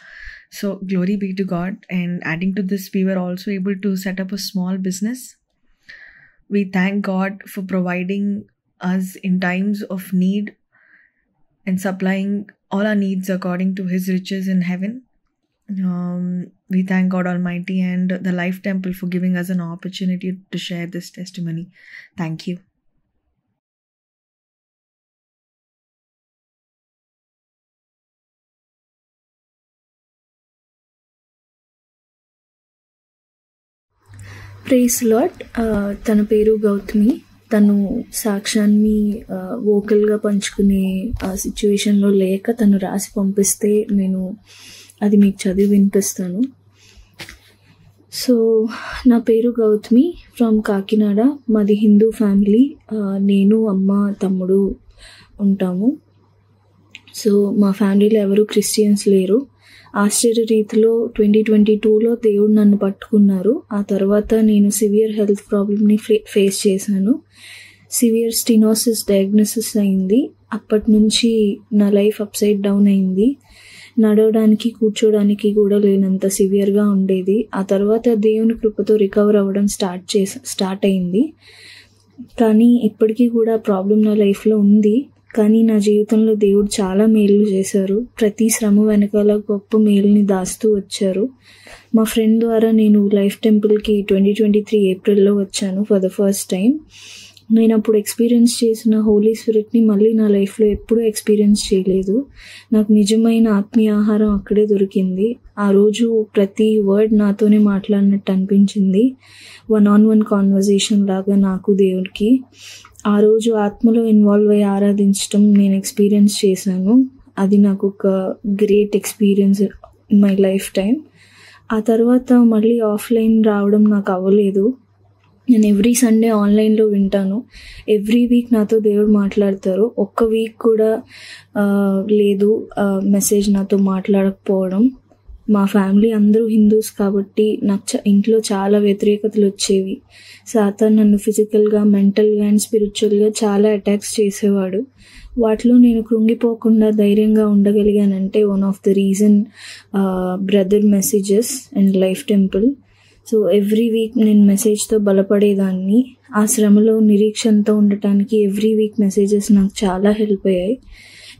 So glory be to God. And adding to this, we were also able to set up a small business. We thank God for providing us in times of need and supplying all our needs according to His riches in heaven. We thank God almighty and the Life Temple for giving us an opportunity to share this testimony thank you praise Lord తన పేరు గౌతమి. తను సాక్ష్యాన్ని uh, వోకల్గా పంచుకునే uh, సిచ్యువేషన్లో లేక తను రాసి పంపిస్తే నేను అది మీకు చదివి వినిపిస్తాను. సో నా పేరు గౌతమి. ఫ్రమ్ కాకినాడ. మాది హిందూ ఫ్యామిలీ. నేను అమ్మ తమ్ముడు ఉంటాము. సో మా ఫ్యామిలీలో ఎవరు క్రిస్టియన్స్ లేరు. ఆశ్చర్య రీతిలో ట్వంటీ ట్వంటీ టూలో దేవుడు నన్ను పట్టుకున్నారు. ఆ తర్వాత నేను సివియర్ హెల్త్ ప్రాబ్లమ్ని ఫేస్ చేశాను. సివియర్ స్టినోసిస్ డయాగ్నోసిస్ అయింది. అప్పటి నుంచి నా లైఫ్ అప్సైడ్ డౌన్ అయింది. నడవడానికి కూర్చోడానికి కూడా లేనంత సివియర్గా ఉండేది. ఆ తర్వాత దేవుని కృపతో రికవర్ అవ్వడం స్టార్ట్ చేసా స్టార్ట్ అయింది. కానీ ఇప్పటికీ కూడా ప్రాబ్లం నా లైఫ్లో ఉంది. కానీ నా జీవితంలో దేవుడు చాలా మేలు చేశారు. ప్రతి శ్రమ వెనకాల గొప్ప మేలుని దాస్తూ వచ్చారు. మా ఫ్రెండ్ ద్వారా నేను లైఫ్ టెంపుల్కి ట్వంటీ ట్వంటీ త్రీ ఏప్రిల్లో వచ్చాను ఫర్ ద ఫస్ట్ టైం నేను అప్పుడు ఎక్స్పీరియన్స్ చేసిన హోలీ స్పిరిట్ని మళ్ళీ నా లైఫ్లో ఎప్పుడూ ఎక్స్పీరియన్స్ చేయలేదు. నాకు నిజమైన ఆత్మీయ ఆహారం అక్కడే దొరికింది. ఆ రోజు ప్రతి వర్డ్ నాతోనే మాట్లాడినట్టు అనిపించింది. వన్ ఆన్ వన్ కాన్వర్జేషన్ లాగా నాకు దేవుడికి. ఆ రోజు ఆత్మలో ఇన్వాల్వ్ అయ్యి ఆరాధించడం నేను ఎక్స్పీరియన్స్ చేశాను. అది నాకు ఒక great experience my life time ఆ తర్వాత మళ్ళీ ఆఫ్లైన్ రావడం నాకు అవ్వలేదు. నేను ఎవ్రీ సండే ఆన్లైన్లో వింటాను. ఎవ్రీ వీక్ నాతో దేవుడు మాట్లాడతారు. ఒక్క వీక్ కూడా లేదు మెసేజ్ నాతో మాట్లాడకపోవడం. మా ఫ్యామిలీ అందరూ హిందూస్ కాబట్టి నాకు చ ఇంట్లో చాలా వ్యతిరేకతలు వచ్చేవి. సాతాన్ నన్ను ఫిజికల్గా మెంటల్గా అండ్ స్పిరిచువల్గా చాలా అటాక్స్ చేసేవాడు. వాటిలో నేను కృంగిపోకుండా ధైర్యంగా ఉండగలిగానంటే one of the reason brother messages and Life Temple so every week నేను మెసేజ్తో బలపడేదాన్ని. ఆ శ్రమలో నిరీక్షణతో ఉండటానికి ఎవ్రీ వీక్ మెసేజెస్ నాకు చాలా హెల్ప్ అయ్యాయి.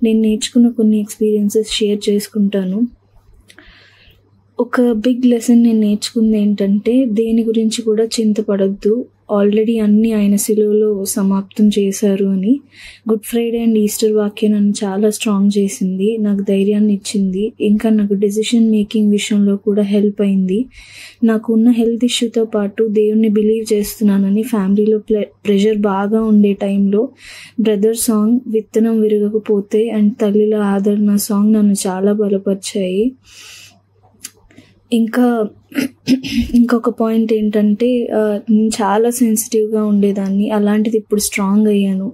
నేను నేర్చుకున్న కొన్ని ఎక్స్పీరియన్సెస్ షేర్ చేసుకుంటాను. ఒక బిగ్ లెసన్ నేను నేర్చుకుంది ఏంటంటే దేని గురించి కూడా చింతపడద్దు. ఆల్రెడీ అన్నీ ఆయన శిలువలో సమాప్తం చేశారు అని. గుడ్ ఫ్రైడే అండ్ ఈస్టర్ వాక్యం నన్ను చాలా స్ట్రాంగ్ చేసింది. నాకు ధైర్యాన్ని ఇచ్చింది. ఇంకా నాకు డెసిషన్ మేకింగ్ విషయంలో కూడా హెల్ప్ అయింది. నాకు ఉన్న హెల్త్ ఇష్యూతో పాటు దేవుణ్ణి బిలీవ్ చేస్తున్నానని ఫ్యామిలీలో ప్రెషర్ బాగా ఉండే టైంలో బ్రదర్ సాంగ్ విత్తనం విరగకపోతే అండ్ తల్లిల ఆదరణ సాంగ్ నన్ను చాలా బలపరిచాయి. ఇంకా ఇంకొక పాయింట్ ఏంటంటే నేను చాలా సెన్సిటివ్గా ఉండేదాన్ని. అలాంటిది ఇప్పుడు స్ట్రాంగ్ అయ్యాను.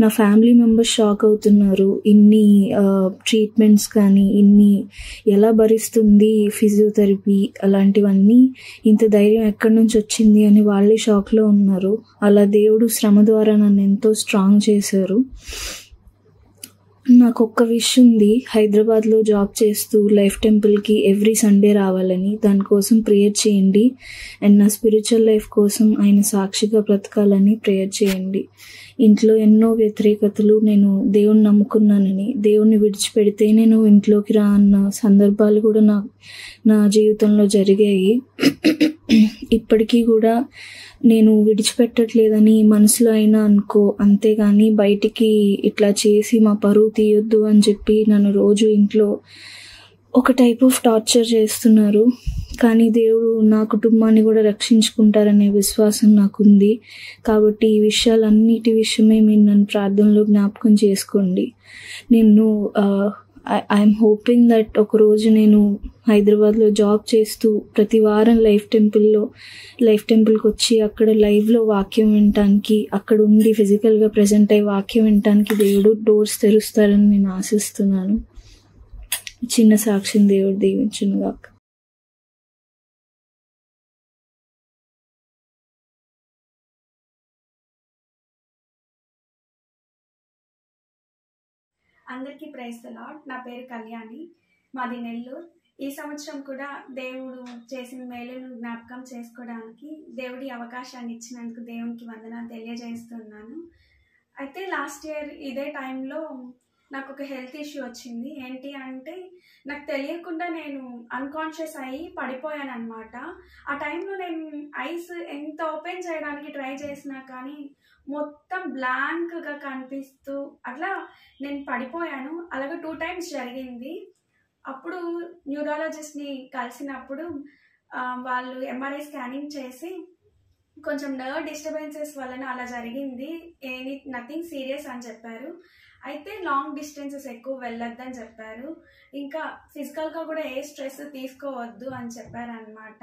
నా ఫ్యామిలీ మెంబర్స్ షాక్ అవుతున్నారు. ఇన్ని ట్రీట్మెంట్స్ కానీ ఇన్ని ఎలా భరిస్తుంది ఫిజియోథెరపీ అలాంటివన్నీ ఇంత ధైర్యం ఎక్కడి నుంచి వచ్చింది అని వాళ్ళే షాక్లో ఉన్నారు. అలా దేవుడు శ్రమ ద్వారా నన్ను ఎంతో స్ట్రాంగ్ చేశారు. నాకు ఒక్క విష్ ఉంది. హైదరాబాద్లో జాబ్ చేస్తూ లైఫ్ టెంపుల్కి ఎవ్రీ సండే రావాలని. దానికోసం ప్రేయర్ చేయండి. అండ్ నా స్పిరిచువల్ లైఫ్ కోసం ఆయన సాక్షిగా బ్రతకాలని ప్రేయర్ చేయండి. ఇంట్లో ఎన్నో వ్యతిరేకతలు నేను దేవుణ్ణి నమ్ముకున్నానని దేవుణ్ణి విడిచిపెడితే నేను ఇంట్లోకి రా అన్న సందర్భాలు కూడా నా నా జీవితంలో జరిగాయి. ఇప్పటికీ కూడా నేను విడిచిపెట్టట్లేదని మనసులో అయినా అనుకో. అంతేగాని బయటికి ఇట్లా చేసి మా పరువు తీయొద్దు అని చెప్పి నన్ను రోజు ఇంట్లో ఒక టైప్ ఆఫ్ టార్చర్ చేస్తున్నారు. కానీ దేవుడు నా కుటుంబాన్ని కూడా రక్షించుకుంటారనే విశ్వాసం నాకుంది. కాబట్టి ఈ విషయాలన్నిటి విషయమే మీరు నన్ను ప్రార్థనలో జ్ఞాపకం చేసుకోండి. నేను ఐఎమ్ హోపింగ్ దట్ ఒకరోజు నేను హైదరాబాద్లో జాబ్ చేస్తూ ప్రతి వారం లైఫ్ టెంపుల్లో లైఫ్ టెంపుల్కి వచ్చి అక్కడ లైవ్లో వాక్యం వినటానికి అక్కడ ఉండి ఫిజికల్గా ప్రజెంట్ అయ్యి వాక్యం వినటానికి దేవుడు డోర్స్ తెరుస్తారని నేను ఆశిస్తున్నాను. చిన్న సాక్ష్యం దేవుడు దీవించునుగా అందరికీ ప్రైజ్ లాడ్ నా పేరు కళ్యాణి. మాది నెల్లూరు. ఈ సంవత్సరం కూడా దేవుడు చేసిన మేలును జ్ఞాపకం చేసుకోవడానికి దేవుడి అవకాశాన్ని ఇచ్చినందుకు దేవునికి వందనాలు తెలియజేస్తున్నాను. అయితే లాస్ట్ ఇయర్ ఇదే టైంలో నాకు ఒక హెల్త్ ఇష్యూ వచ్చింది. ఏంటి అంటే నాకు తెలియకుండా నేను అన్కాన్షియస్ అయ్యి పడిపోయాను అనమాట ఆ టైంలో నేను ఐస్ ఎంత ఓపెన్ చేయడానికి ట్రై చేసినా కానీ మొత్తం బ్లాంక్గా కనిపిస్తూ అట్లా నేను పడిపోయాను. అలాగే టూ టైమ్స్ జరిగింది. అప్పుడు న్యూరాలజిస్ట్ని కలిసినప్పుడు వాళ్ళు ఎంఆర్ఐ స్కానింగ్ చేసి కొంచెం నర్వ్ డిస్టర్బెన్సెస్ వలన అలా జరిగింది. ఏని నథింగ్ సీరియస్ అని చెప్పారు. అయితే లాంగ్ డిస్టెన్సెస్ ఎక్కువ వెళ్ళొద్దని చెప్పారు. ఇంకా ఫిజికల్గా కూడా ఏ స్ట్రెస్ తీసుకోవద్దు అని చెప్పారు అనమాట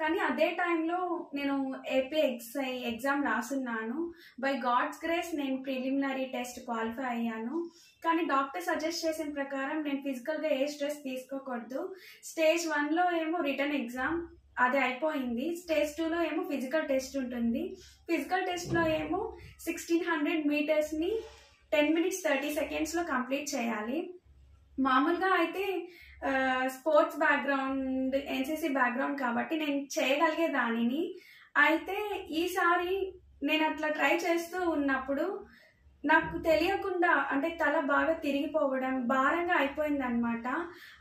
కానీ అదే టైంలో నేను ఏపీ ఎక్స్ఐ ఎగ్జామ్ రాసున్నాను. బై గాడ్స్ గ్రేస్ నేను ప్రిలిమినరీ టెస్ట్ క్వాలిఫై అయ్యాను. కానీ డాక్టర్ సజెస్ట్ చేసిన ప్రకారం నేను ఫిజికల్గా ఏ స్ట్రెస్ తీసుకోకూడదు. స్టేజ్ వన్లో ఏమో రిటర్న్ ఎగ్జామ్ అది అయిపోయింది. స్టేజ్ టూలో ఏమో ఫిజికల్ టెస్ట్ ఉంటుంది. ఫిజికల్ టెస్ట్లో ఏమో సిక్స్టీన్ హండ్రెడ్ మీటర్స్ని టెన్ మినిట్స్ థర్టీ సెకండ్స్లో కంప్లీట్ చేయాలి. మామూలుగా అయితే స్పోర్ట్స్ బ్యాక్గ్రౌండ్ ఎన్సీసీ బ్యాక్గ్రౌండ్ కాబట్టి నేను చేయగలిగే దానిని. అయితే ఈసారి నేను అట్లా ట్రై చేస్తూ ఉన్నప్పుడు నాకు తెలియకుండా అంటే తల బాగా తిరిగిపోవడం భారంగా అయిపోయింది అనమాట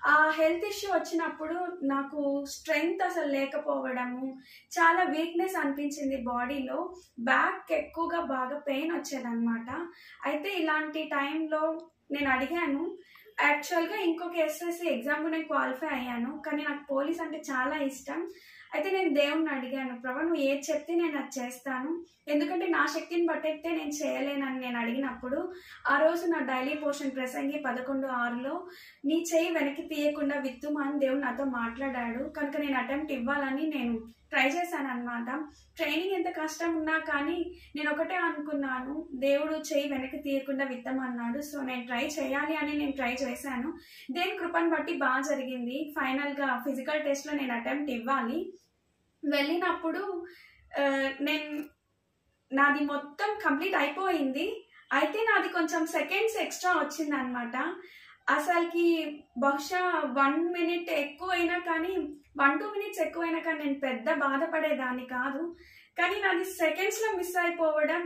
ఆ హెల్త్ ఇష్యూ వచ్చినప్పుడు నాకు స్ట్రెంగ్త్ అసలు లేకపోవడము చాలా వీక్నెస్ అనిపించింది బాడీలో. బ్యాక్ ఎక్కువగా బాగా పెయిన్ వచ్చేదన్నమాట. అయితే ఇలాంటి టైంలో నేను అడిగాను. యాక్చువల్గా ఇంకొక ఎస్ఎస్సి ఎగ్జామ్ నేను క్వాలిఫై అయ్యాను. కానీ నాకు పోలీస్ అంటే చాలా ఇష్టం. అయితే నేను దేవుణ్ణి అడిగాను ప్రభా నువ్వు ఏది చెప్తే నేను అది చేస్తాను. ఎందుకంటే నా శక్తిని బట్టెక్తే నేను చేయలేనని నేను అడిగినప్పుడు ఆ రోజు నా డైలీ పోషన్ ప్రసంగి పదకొండు ఆరులో నీ చేయి వెనక్కి తీయకుండా విత్తుమా? అని దేవుడు నాతో మాట్లాడాడు. కనుక నేను అటెంప్ట్ ఇవ్వాలని నేను ట్రై చేశాను అనమాట ట్రైనింగ్ ఎంత కష్టం ఉన్నా కానీ నేను ఒకటే అనుకున్నాను దేవుడు చేయి వెనక్కి తీయకుండా విత్తమన్నాడు. సో నేను ట్రై చేయాలి అని నేను ట్రై చేశాను. దేని కృపను బట్టి బాగా జరిగింది. ఫైనల్గా ఫిజికల్ టెస్ట్లో నేను అటెంప్ట్ ఇవ్వాలి. వెళ్ళినప్పుడు నేను నాది మొత్తం కంప్లీట్ అయిపోయింది. అయితే నాది కొంచెం సెకండ్స్ ఎక్స్ట్రా వచ్చింది అనమాట అసలుకి బహుశా వన్ మినిట్ ఎక్కువ అయినా కానీ వన్ టూ మినిట్స్ ఎక్కువైనా కానీ నేను పెద్ద బాధపడేదాన్ని కాదు. కానీ నాది సెకండ్స్లో మిస్ అయిపోవడం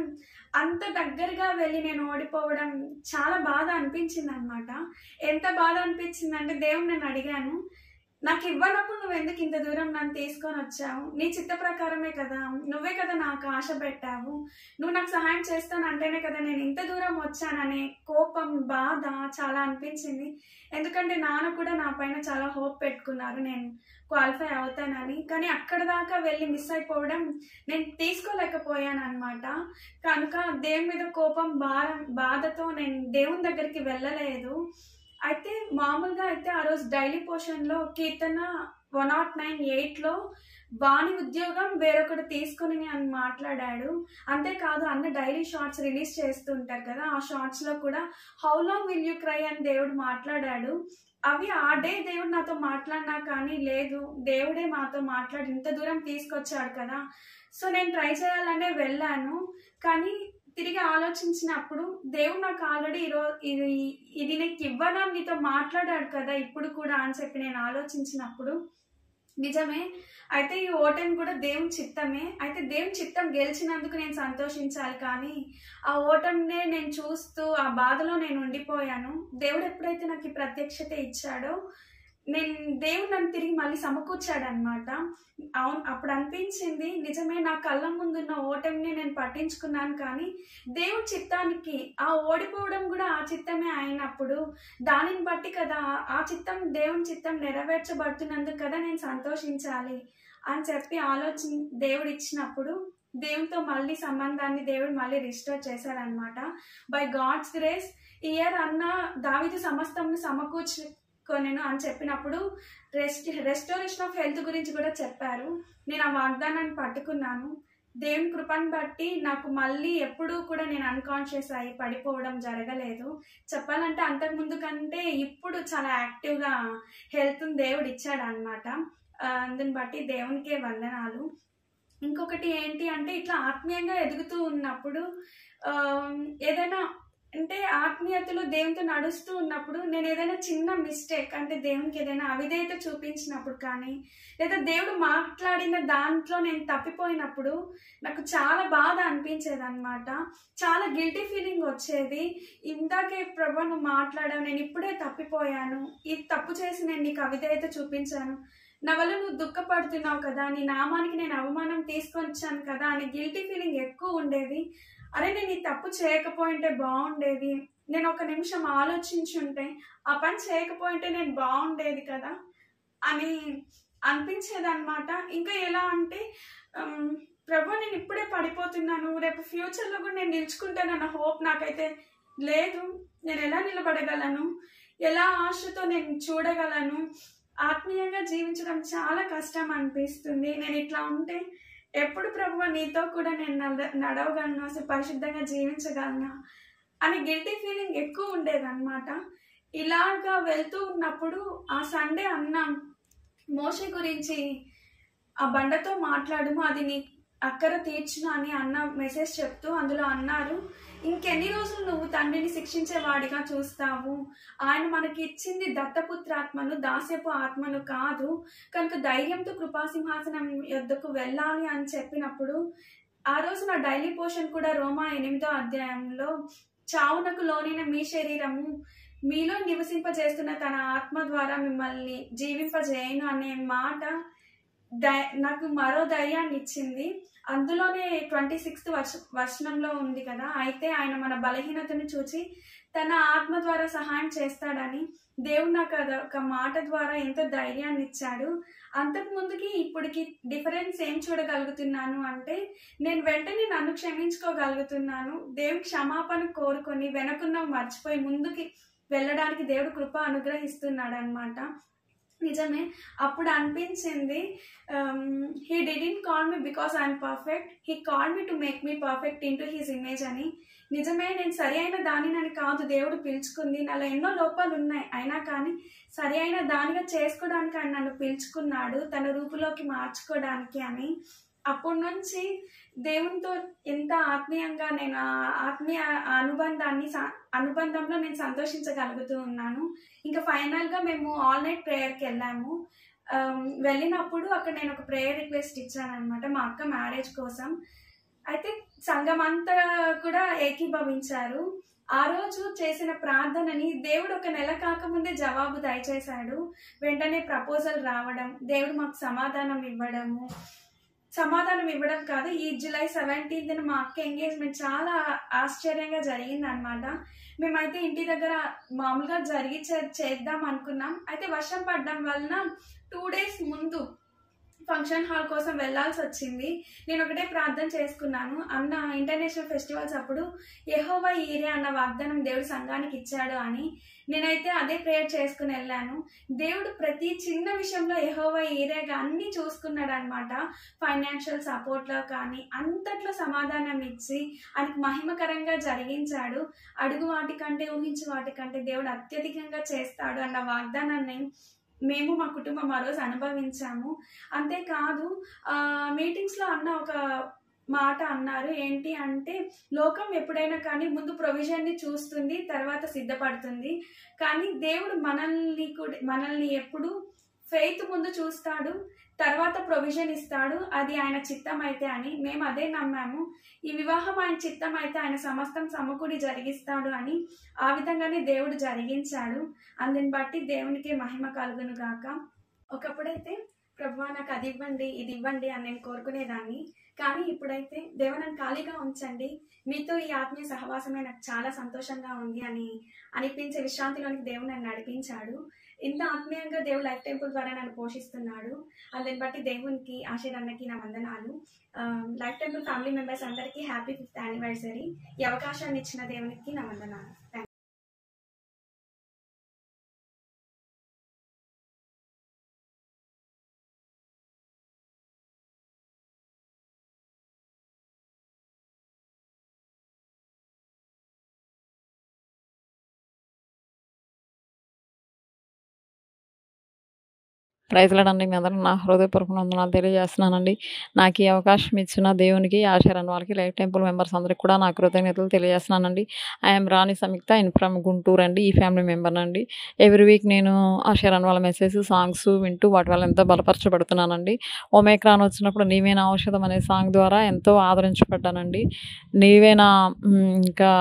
అంత దగ్గరగా వెళ్ళి నేను ఓడిపోవడం చాలా బాధ అనిపించింది అనమాట ఎంత బాధ అనిపించిందంటే దేవుడు నేను అడిగాను నాకు ఇవ్వనప్పుడు నువ్వు ఎందుకు ఇంత దూరం నన్ను తీసుకొని వచ్చావు నీ చిత్త ప్రకారమే కదా. నువ్వే కదా నాకు ఆశ పెట్టావు. నువ్వు నాకు సహాయం చేస్తానంటేనే కదా నేను ఇంత దూరం వచ్చాననే కోపం బాధ చాలా అనిపించింది. ఎందుకంటే నాన్న కూడా నా పైన చాలా హోప్ పెట్టుకున్నారు. నేను క్వాలిఫై అవుతానని. కానీ అక్కడ దాకా వెళ్ళి మిస్ అయిపోవడం నేను తీసుకోలేకపోయాను అనమాట కనుక దేవుని మీద కోపం భారం బాధతో నేను దేవుని దగ్గరికి వెళ్ళలేదు. అయితే మామూలుగా అయితే ఆ రోజు డైలీ పోర్షన్లో కీర్తన వన్ నాట్ నైన్ ఎయిట్లో వాణి ఉద్యోగం వేరొకటి తీసుకుని అని మాట్లాడాడు. అంతేకాదు అన్న డైలీ షార్ట్స్ రిలీజ్ చేస్తుంటారు కదా ఆ షార్ట్స్లో కూడా how long will you cry అని దేవుడు మాట్లాడాడు. అవి ఆ డే దేవుడు నాతో మాట్లాడినా కానీ లేదు దేవుడే మాతో మాట్లాడి ఇంత దూరం తీసుకొచ్చాడు కదా. సో నేను ట్రై చేయాలనే వెళ్ళాను. కానీ తిరిగి ఆలోచించినప్పుడు దేవుడు నాకు ఆల్రెడీ ఈరోజు ఇది ఇది నీకు ఇవ్వనా? నీతో మాట్లాడాడు కదా ఇప్పుడు కూడా అని చెప్పి నేను ఆలోచించినప్పుడు నిజమే అయితే ఈ ఓటమి కూడా దేవుని చిత్తమే. అయితే దేవుని చిత్తం గెలిచినందుకు నేను సంతోషించాలి కానీ ఆ ఓటమినే నేను చూస్తూ ఆ బాధలో నేను ఉండిపోయాను. దేవుడు ఎప్పుడైతే నాకు ఈ ప్రత్యక్షత ఇచ్చాడో నేను దేవుడు నన్ను తిరిగి మళ్ళీ సమకూర్చాడనమాట అవును అప్పుడు అనిపించింది నిజమే నా కళ్ళ ముందున్న ఓటమిని నేను పట్టించుకున్నాను కానీ దేవుడి చిత్తానికి ఆ ఓడిపోవడం కూడా ఆ చిత్తమే అయినప్పుడు దానిని బట్టి కదా ఆ చిత్తం దేవుని చిత్తం నెరవేర్చబడుతున్నందుకు కదా నేను సంతోషించాలి అని చెప్పి ఆలోచన దేవుడు ఇచ్చినప్పుడు దేవునితో మళ్ళీ సంబంధాన్ని దేవుడు మళ్ళీ రిస్టోర్ చేశారనమాట బై గాడ్స్ గ్రేస్ ఇయర్ అన్న దావిది సమస్తంను నేను అని చెప్పినప్పుడు రెస్ట్ రెస్టోరేషన్ ఆఫ్ హెల్త్ గురించి కూడా చెప్పారు. నేను ఆ వాగ్దానాన్ని పట్టుకున్నాను. దేవుని కృపను బట్టి నాకు మళ్ళీ ఎప్పుడూ కూడా నేను అన్కాన్షియస్ అయ్యి పడిపోవడం జరగలేదు. చెప్పాలంటే అంతకుముందు కంటే ఇప్పుడు చాలా యాక్టివ్గా హెల్త్ని దేవుడు ఇచ్చాడు అనమాట అందుని బట్టి దేవునికే వందనాలు. ఇంకొకటి ఏంటి అంటే ఇట్లా ఆత్మీయంగా ఎదుగుతూ ఉన్నప్పుడు ఏదైనా అంటే ఆత్మీయతలో దేవునితో నడుస్తూ ఉన్నప్పుడు నేను ఏదైనా చిన్న మిస్టేక్ అంటే దేవునికి ఏదైనా అవిధేయత చూపించినప్పుడు కానీ లేదా దేవుడు మాట్లాడిన దాంట్లో నేను తప్పిపోయినప్పుడు నాకు చాలా బాధ అనిపించేది అనమాట చాలా గిల్టీ ఫీలింగ్ వచ్చేది. ఇందాకే ప్రభా నువ్వు మాట్లాడావు నేను ఇప్పుడే తప్పిపోయాను. ఇది తప్పు చేసి నేను నీకు అవిధేయత చూపించాను. నా వల్ల నువ్వు దుఃఖపడుతున్నావు కదా నీ నామానికి నేను అవమానం తీసుకొచ్చాను కదా అనే గిల్టీ ఫీలింగ్ ఎక్కువ ఉండేది. అరే నేను ఈ తప్పు చేయకపోయింటే బాగుండేది. నేను ఒక నిమిషం ఆలోచించుంటే ఆ పని చేయకపోయింటే నేను బాగుండేది కదా అని అనిపించేదన్నమాట. ఇంకా ఎలా అంటే ప్రభు నేను ఇప్పుడే పడిపోతున్నాను. రేపు ఫ్యూచర్లో కూడా నేను నిలుచుకుంటానన్న హోప్ నాకైతే లేదు. నేను ఎలా నిలబడగలను? ఎలా ఆశతో నేను చూడగలను? ఆత్మీయంగా జీవించడం చాలా కష్టం అనిపిస్తుంది. నేను ఇట్లా ఉంటే ఎప్పుడు ప్రభు నీతో కూడా నేను నడ నడవగలను అసలు పరిశుద్ధంగా జీవించగలను అని గిల్టీ ఫీలింగ్ ఎక్కువ ఉండేదన్నమాట. ఇలాగా వెళ్తూ ఉన్నప్పుడు ఆ సండే అన్న మోష గురించి ఆ బండతో మాట్లాడము అది నీ అక్కర తీర్చును అని అన్న మెసేజ్ చెప్తూ అందులో అన్నారు. ఇంకెన్ని రోజులు నువ్వు తండ్రిని శిక్షించేవాడిగా చూస్తావు? ఆయన మనకి ఇచ్చింది దత్తపుత్రాత్మను దాస్యపు ఆత్మను కాదు. కనుక ధైర్యంతో కృపాసింహాసనం యొద్దకు వెళ్ళాలి అని చెప్పినప్పుడు ఆ రోజు నా డైలీ పోషన్ కూడా రోమా ఎనిమిదో అధ్యాయంలో చావునకు లోనైన మీ శరీరము మీలో నివసింపజేస్తున్న తన ఆత్మ ద్వారా మిమ్మల్ని జీవింపజేయను అనే మాట నాకు మరో ధైర్యాన్ని ఇచ్చింది. అందులోనే ట్వంటీ సిక్స్త్ వర్ష వర్షంలో ఉంది కదా. అయితే ఆయన మన బలహీనతను చూచి తన ఆత్మ ద్వారా సహాయం చేస్తాడని దేవుడు నాకు ఒక మాట ద్వారా ఎంతో ధైర్యాన్ని ఇచ్చాడు. అంతకు ముందుకి ఇప్పటికి డిఫరెన్స్ ఏం చూడగలుగుతున్నాను అంటే నేను వెంటనే నన్ను క్షమించుకోగలుగుతున్నాను. దేవుడు క్షమాపణ కోరుకొని వెనకున్న మర్చిపోయి ముందుకి వెళ్ళడానికి దేవుడు కృప అనుగ్రహిస్తున్నాడు అనమాట నిజమే. అప్పుడు అనిపించింది he didn't call me because I'm perfect he call me to make me perfect into his image అని. నిజమే నేను సరి అయిన దానినని కాదు దేవుడు పిలుచుకుంది. నాలో ఎన్నో లోపాలు ఉన్నాయి. అయినా కానీ సరి అయిన దానిగా చేసుకోవడానికి ఆయన నన్ను పిలుచుకున్నాడు తన రూపులోకి మార్చుకోవడానికి అని. అప్పటి నుంచి దేవునితో ఎంత ఆత్మీయంగా నేను ఆ ఆత్మీయ అనుబంధాన్ని స- అనుబంధంలో నేను సంతోషించగలుగుతూ ఉన్నాను. ఇంకా ఫైనల్గా మేము ఆల్ నైట్ ప్రేయర్కి వెళ్ళాము. వెళ్ళినప్పుడు అక్కడ నేను ఒక ప్రేయర్ రిక్వెస్ట్ ఇచ్చాను అనమాట మా అక్క మ్యారేజ్ కోసం. అయితే సంఘం అంతా కూడా ఏకీభవించారు. ఆ రోజు చేసిన ప్రార్థనని దేవుడు ఒక నెల కాకముందే జవాబు దయచేశాడు. వెంటనే ప్రపోజల్ రావడం దేవుడు మాకు సమాధానం ఇవ్వడము సమాధానం ఇవ్వడం కాదు. ఈ జూలై సెవెంటీన్త్ మా అక్క ఎంగేజ్మెంట్ చాలా ఆశ్చర్యంగా జరిగింది అనమాట మేమైతే ఇంటి దగ్గర మామూలుగా జరిగి చే- చేద్దాం అనుకున్నాం. అయితే వర్షం పడడం వలన టూ డేస్ ముందు ఫంక్షన్ హాల్ కోసం వెళ్ళాల్సి వచ్చింది నేను ఒకటే ప్రార్థన చేసుకున్నాను. అన్న ఇంటర్నేషనల్ ఫెస్టివల్స్ అప్పుడు ఎహోవా ఈరే అన్న వాగ్దానం దేవుడు సంఘానికి ఇచ్చాడు అని నేనైతే అదే ప్రేయర్ చేసుకుని వెళ్ళాను. దేవుడు ప్రతి చిన్న విషయంలో ఎహోవా ఈరేగా అన్ని చూసుకున్నాడు అనమాట ఫైనాన్షియల్ సపోర్ట్లో కానీ అంతట్లో సమాధానం ఇచ్చి ఆయనకు మహిమకరంగా జరిగించాడు. అడుగు వాటికంటే ఊహించు వాటికంటే దేవుడు అత్యధికంగా చేస్తాడు అన్న వాగ్దానాన్ని మేము మా కుటుంబం ఆ రోజు అనుభవించాము. అంతేకాదు మీటింగ్స్లో అన్న ఒక మాట అన్నారు. ఏంటి అంటే లోకం ఎప్పుడైనా కానీ ముందు ప్రొవిజన్ని చూస్తుంది తర్వాత సిద్ధపడుతుంది. కానీ దేవుడు మనల్ని కూడా మనల్ని ఎప్పుడు ఫెయిత్ ముందు చూస్తాడు తర్వాత ప్రొవిజన్ ఇస్తాడు అది ఆయన చిత్తం అయితే అని. మేము అదే నమ్మాము. ఈ వివాహం ఆయన చిత్తం అయితే ఆయన సమస్తం సమకూడి జరిగిస్తాడు అని ఆ విధంగానే దేవుడు జరిగించాడు. అందుని బట్టి దేవునికి మహిమ కలుగును గాక. ఒకప్పుడైతే ప్రభు నాకు అది ఇవ్వండి ఇది ఇవ్వండి అని నేను కోరుకునేదాన్ని. కానీ ఇప్పుడైతే దేవ నన్ను ఖాళీగా ఉంచండి. మీతో ఈ ఆత్మీయ సహవాసమే నాకు చాలా సంతోషంగా ఉంది అని అనిపించే విశ్రాంతిలోనికి దేవుడు నన్ను నడిపించాడు. ఇంత ఆత్మీయంగా దేవుడు లైఫ్ టెంపుల్ ద్వారా నన్ను పోషిస్తున్నాడు. అందుని బట్టి దేవునికి ఆశీర్వాదకి నా వందనాలు. లైఫ్ టెంపుల్ ఫ్యామిలీ మెంబర్స్ అందరికీ హ్యాపీ ఫిఫ్త్ యానివర్సరీ. ఈ అవకాశాన్ని ఇచ్చిన దేవునికి నా వందనాలు. ప్రైజ్లాడండి మీ అందరూ నా హృదయపూర్వక వందనాలు తెలియజేస్తున్నానండి. నాకు ఈ అవకాశం ఇచ్చిన దేవునికి ఆశారన్ వాళ్ళకి లైఫ్ టెంపుల్ మెంబర్స్ అందరికీ కూడా నా కృతజ్ఞతలు తెలియజేస్తున్నానండి. I'm Rani Samyuktha in from Guntur అండి ఈ ఫ్యామిలీ మెంబర్ అండి ఎవ్రీ వీక్ నేను ఆశారన్ వాళ్ళ మెసేజ్ సాంగ్స్ వింటూ వాటి వల్ల ఎంతో బలపరచబడుతున్నానండి. ఒమేక్రాన్ వచ్చినప్పుడు నీవే నా ఔషధం అనే సాంగ్ ద్వారా ఎంతో ఆదరించబడ్డానండి. నీవే నా ఇంకా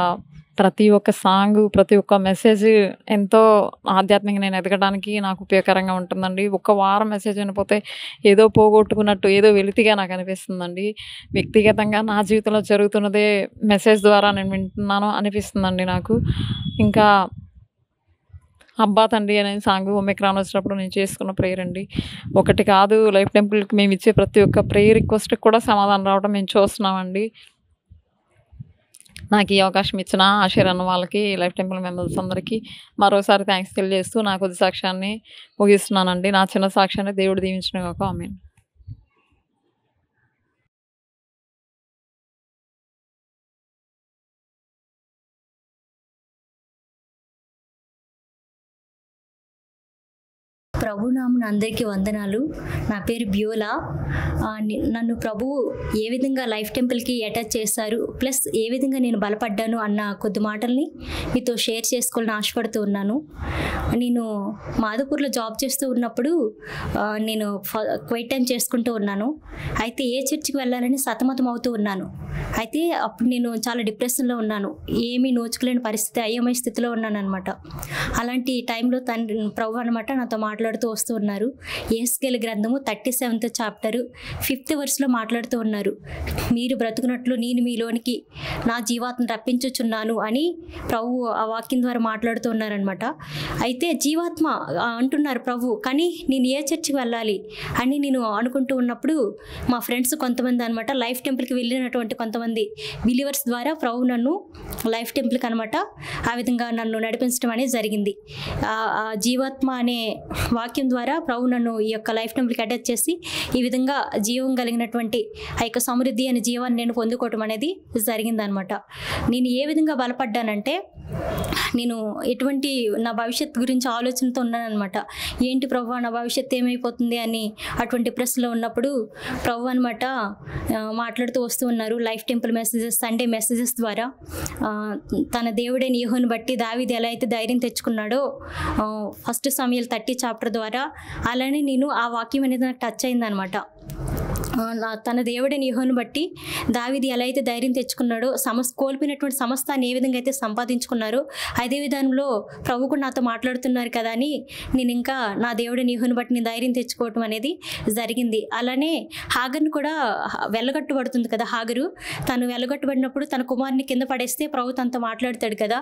ప్రతి ఒక్క సాంగ్ ప్రతి ఒక్క మెసేజ్ ఎంతో ఆధ్యాత్మికంగా నేను ఎదగడానికి నాకు ఉపయోగకరంగా ఉంటుందండి. ఒక్క వారం మెసేజ్ వినిపోతే ఏదో పోగొట్టుకున్నట్టు ఏదో వెలితిగా నాకు అనిపిస్తుందండి. వ్యక్తిగతంగా నా జీవితంలో జరుగుతున్నదే మెసేజ్ ద్వారా నేను వింటున్నాను అనిపిస్తుందండి నాకు. ఇంకా అబ్బా తండ్రి అనే సాంగ్ ఒమెక్రాన్ వచ్చినప్పుడు నేను చేసుకున్న ప్రేయర్ అండి. ఒకటి కాదు లైఫ్ టెంపుల్కి మేము ఇచ్చే ప్రతి ఒక్క ప్రేయర్ రిక్వెస్ట్కి కూడా సమాధానం రావడం మేము చూస్తున్నామండి. నాకు ఈ అవకాశం ఇచ్చిన ఆశీర్ వాళ్ళకి లైఫ్ టెంపుల్ మెంబర్స్ అందరికీ మరోసారి థ్యాంక్స్ తెలియజేస్తూ నా కొద్ది సాక్ష్యాన్ని ముగిస్తున్నానండి. నా చిన్న సాక్ష్యాన్ని దేవుడు దీవించిన కాక ఆమె ప్రభునామన అందరికీ వందనాలు. నా పేరు బ్యూలా. నన్ను ప్రభు ఏ విధంగా లైఫ్ టెంపుల్కి అటాచ్ చేశారు ప్లస్ ఏ విధంగా నేను బలపడ్డాను అన్న కొద్ది మాటల్ని మీతో షేర్ చేసుకోవాలని ఆశపడుతూ ఉన్నాను. నేను మాధవపూర్లో జాబ్ చేస్తూ ఉన్నప్పుడు నేను క్వైట్ టైం చేసుకుంటూ ఉన్నాను. అయితే ఏ చర్చికి వెళ్ళాలని సతమతం అవుతూ ఉన్నాను. అయితే అప్పుడు నేను చాలా డిప్రెషన్లో ఉన్నాను. ఏమీ నోచుకోలేని పరిస్థితి అయ్యమయ స్థితిలో ఉన్నాను అనమాట అలాంటి టైంలో తండ్రి ప్రభు అనమాట నాతో మాట్లాడుతూ వస్తూ ఉన్నారు. ఏస్కేల్ గ్రంథము థర్టీ సెవెంత్ చాప్టరు ఫిఫ్త్ వర్స్లో మాట్లాడుతూ ఉన్నారు. మీరు బ్రతుకున్నట్లు నేను మీలోనికి నా జీవాత్మను రప్పించుచున్నాను అని ప్రభు ఆ వాక్యం ద్వారా మాట్లాడుతూ ఉన్నారనమాట అయితే జీవాత్మ అంటున్నారు ప్రభు కానీ నేను ఏ చర్చికి వెళ్ళాలి అని నేను అనుకుంటూ ఉన్నప్పుడు మా ఫ్రెండ్స్ కొంతమంది అనమాట లైఫ్ టెంపుల్కి వెళ్ళినటువంటి కొంతమంది బిలీవర్స్ ద్వారా ప్రభు నన్ను లైఫ్ టెంపుల్కి అనమాట ఆ విధంగా నన్ను నడిపించడం అనేది జరిగింది. ఆ- జీవాత్మ అనే వాక్యం ద్వారా ప్రభు నన్ను ఈ యొక్క లైఫ్ టెంపుల్కి అటాచ్ చేసి ఈ విధంగా జీవం కలిగినటువంటి ఆ యొక్క సమృద్ధి అనే జీవాన్ని నేను పొందుకోవటం అనేది జరిగిందనమాట. నేను ఏ విధంగా బలపడ్డానంటే నేను ఎటువంటి నా భవిష్యత్తు గురించి ఆలోచనతో ఉన్నానమాట ఏంటి ప్రభు నా భవిష్యత్తు ఏమైపోతుంది అని అటువంటి ప్రశ్నలో ఉన్నప్పుడు ప్రభు అనమాట మాట్లాడుతూ వస్తూ ఉన్నారు. Life Temple messages Sunday messages ద్వారా. తన దేవుడైన యూహోని బట్టి దావిది ఎలా అయితే ధైర్యం తెచ్చుకున్నాడో ఫస్ట్ సమయాలు థర్టీ చాప్టర్ ద్వారా అలానే నేను ఆ వాక్యం అనేది నాకు టచ్ అయిందనమాట తన దేవుడైన యూహోను బట్టి దావిది ఎలా అయితే ధైర్యం తెచ్చుకున్నాడో సమస్ కోల్పోయినటువంటి సమస్తాన్ని ఏ విధంగా అయితే సంపాదించుకున్నారో అదే విధానంలో ప్రభు కూడా నాతో మాట్లాడుతున్నారు కదా అని నేను ఇంకా నా దేవుడైన యూహోను బట్టి నేను ధైర్యం తెచ్చుకోవటం అనేది జరిగింది. అలానే హాగర్ని కూడా వెళ్ళగట్టుబడుతుంది కదా హాగరు. తను వెళ్ళగట్టుబడినప్పుడు తన కుమార్ని కింద పడేస్తే ప్రభు తనతో మాట్లాడతాడు కదా.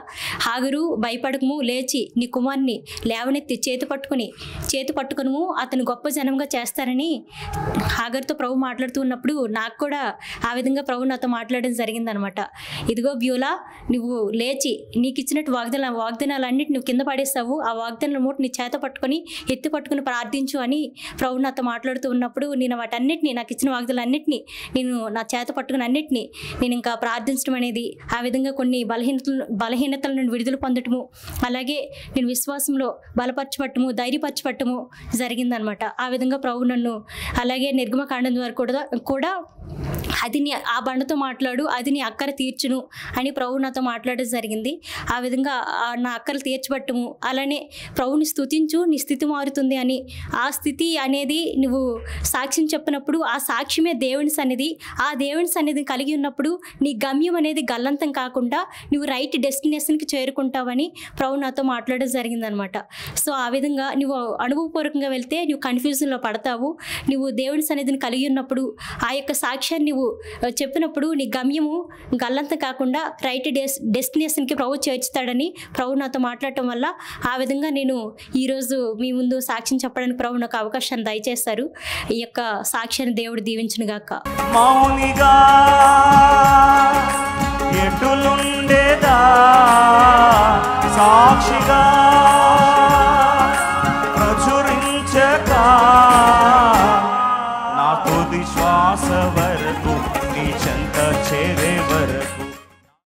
హాగరు భయపడకము లేచి నీ కుమార్ని లేవనెత్తి చేతి పట్టుకుని చేతి పట్టుకును అతను గొప్ప జనంగా చేస్తారని హాగర్తో ప్రభు మాట్లాడుతూ ఉన్నప్పుడు నాకు కూడా ఆ విధంగా ప్రభు నాతో మాట్లాడడం జరిగిందనమాట. ఇదిగో బ్యూలా నువ్వు లేచి నీకు ఇచ్చినట్టు వాగ్దాన వాగ్దానాలన్నిటి నువ్వు కింద పడేస్తావు ఆ వాగ్దానాల మూట నీ చేత పట్టుకొని ఎత్తి పట్టుకుని ప్రార్థించు అని ప్రభు నాతో మాట్లాడుతూ ఉన్నప్పుడు నేను వాటన్నిటిని నాకు ఇచ్చిన వాగ్దానాలన్నింటినీ నేను నా చేత పట్టుకుని అన్నిటినీ నేను ఇంకా ప్రార్థించడం అనేది ఆ విధంగా కొన్ని బలహీనతలు బలహీనతల నుండి విడుదల పొందటము అలాగే నేను విశ్వాసంలో బలపరచబట్టము ధైర్యపరచబట్టము జరిగిందనమాట. ఆ విధంగా ప్రభు నన్ను అలాగే నిర్గమకాండం ద్వారా కూడా కూడా అది నీ ఆ బండతో మాట్లాడు అది నీ అక్కర తీర్చును అని ప్రభు నాతో మాట్లాడడం జరిగింది. ఆ విధంగా నా అక్కలు తీర్చబట్టము. అలానే ప్రభుని స్తుతించు నీ స్థితి మారుతుంది అని. ఆ స్థితి అనేది నువ్వు సాక్ష్యం చెప్పినప్పుడు ఆ సాక్ష్యమే దేవుని సన్నిధి. ఆ దేవుని సన్నిధి కలిగి ఉన్నప్పుడు నీ గమ్యం అనేది గల్లంతం కాకుండా నువ్వు రైట్ డెస్టినేషన్కి చేరుకుంటావని ప్రభు నాతో మాట్లాడడం జరిగిందనమాట. సో ఆ విధంగా నువ్వు అనుభవపూర్వకంగా వెళ్తే నువ్వు కన్ఫ్యూజన్లో పడతావు. నువ్వు దేవుని సన్నిధిని కలిగి ఉన్నప్పుడు ఆ యొక్క సాక్ష్యాన్ని నువ్వు చెప్పినప్పుడు నీ గమ్యము గల్లంతం కాకుండా రైట్ డెస్ డెస్టినేషన్కి ప్రభు చేర్చుతాడని ప్రభు నాతో మాట్లాడటం వల్ల ఆ విధంగా నేను ఈరోజు మీ ముందు సాక్ష్యం చెప్పడానికి ప్రభు నాకు అవకాశాన్ని దయచేస్తారు ఈ యొక్క సాక్ష్యాన్ని దేవుడు దీవించును గాక. మౌనిగా ఎటులుండేదా? సాక్షిగా ప్రచురించక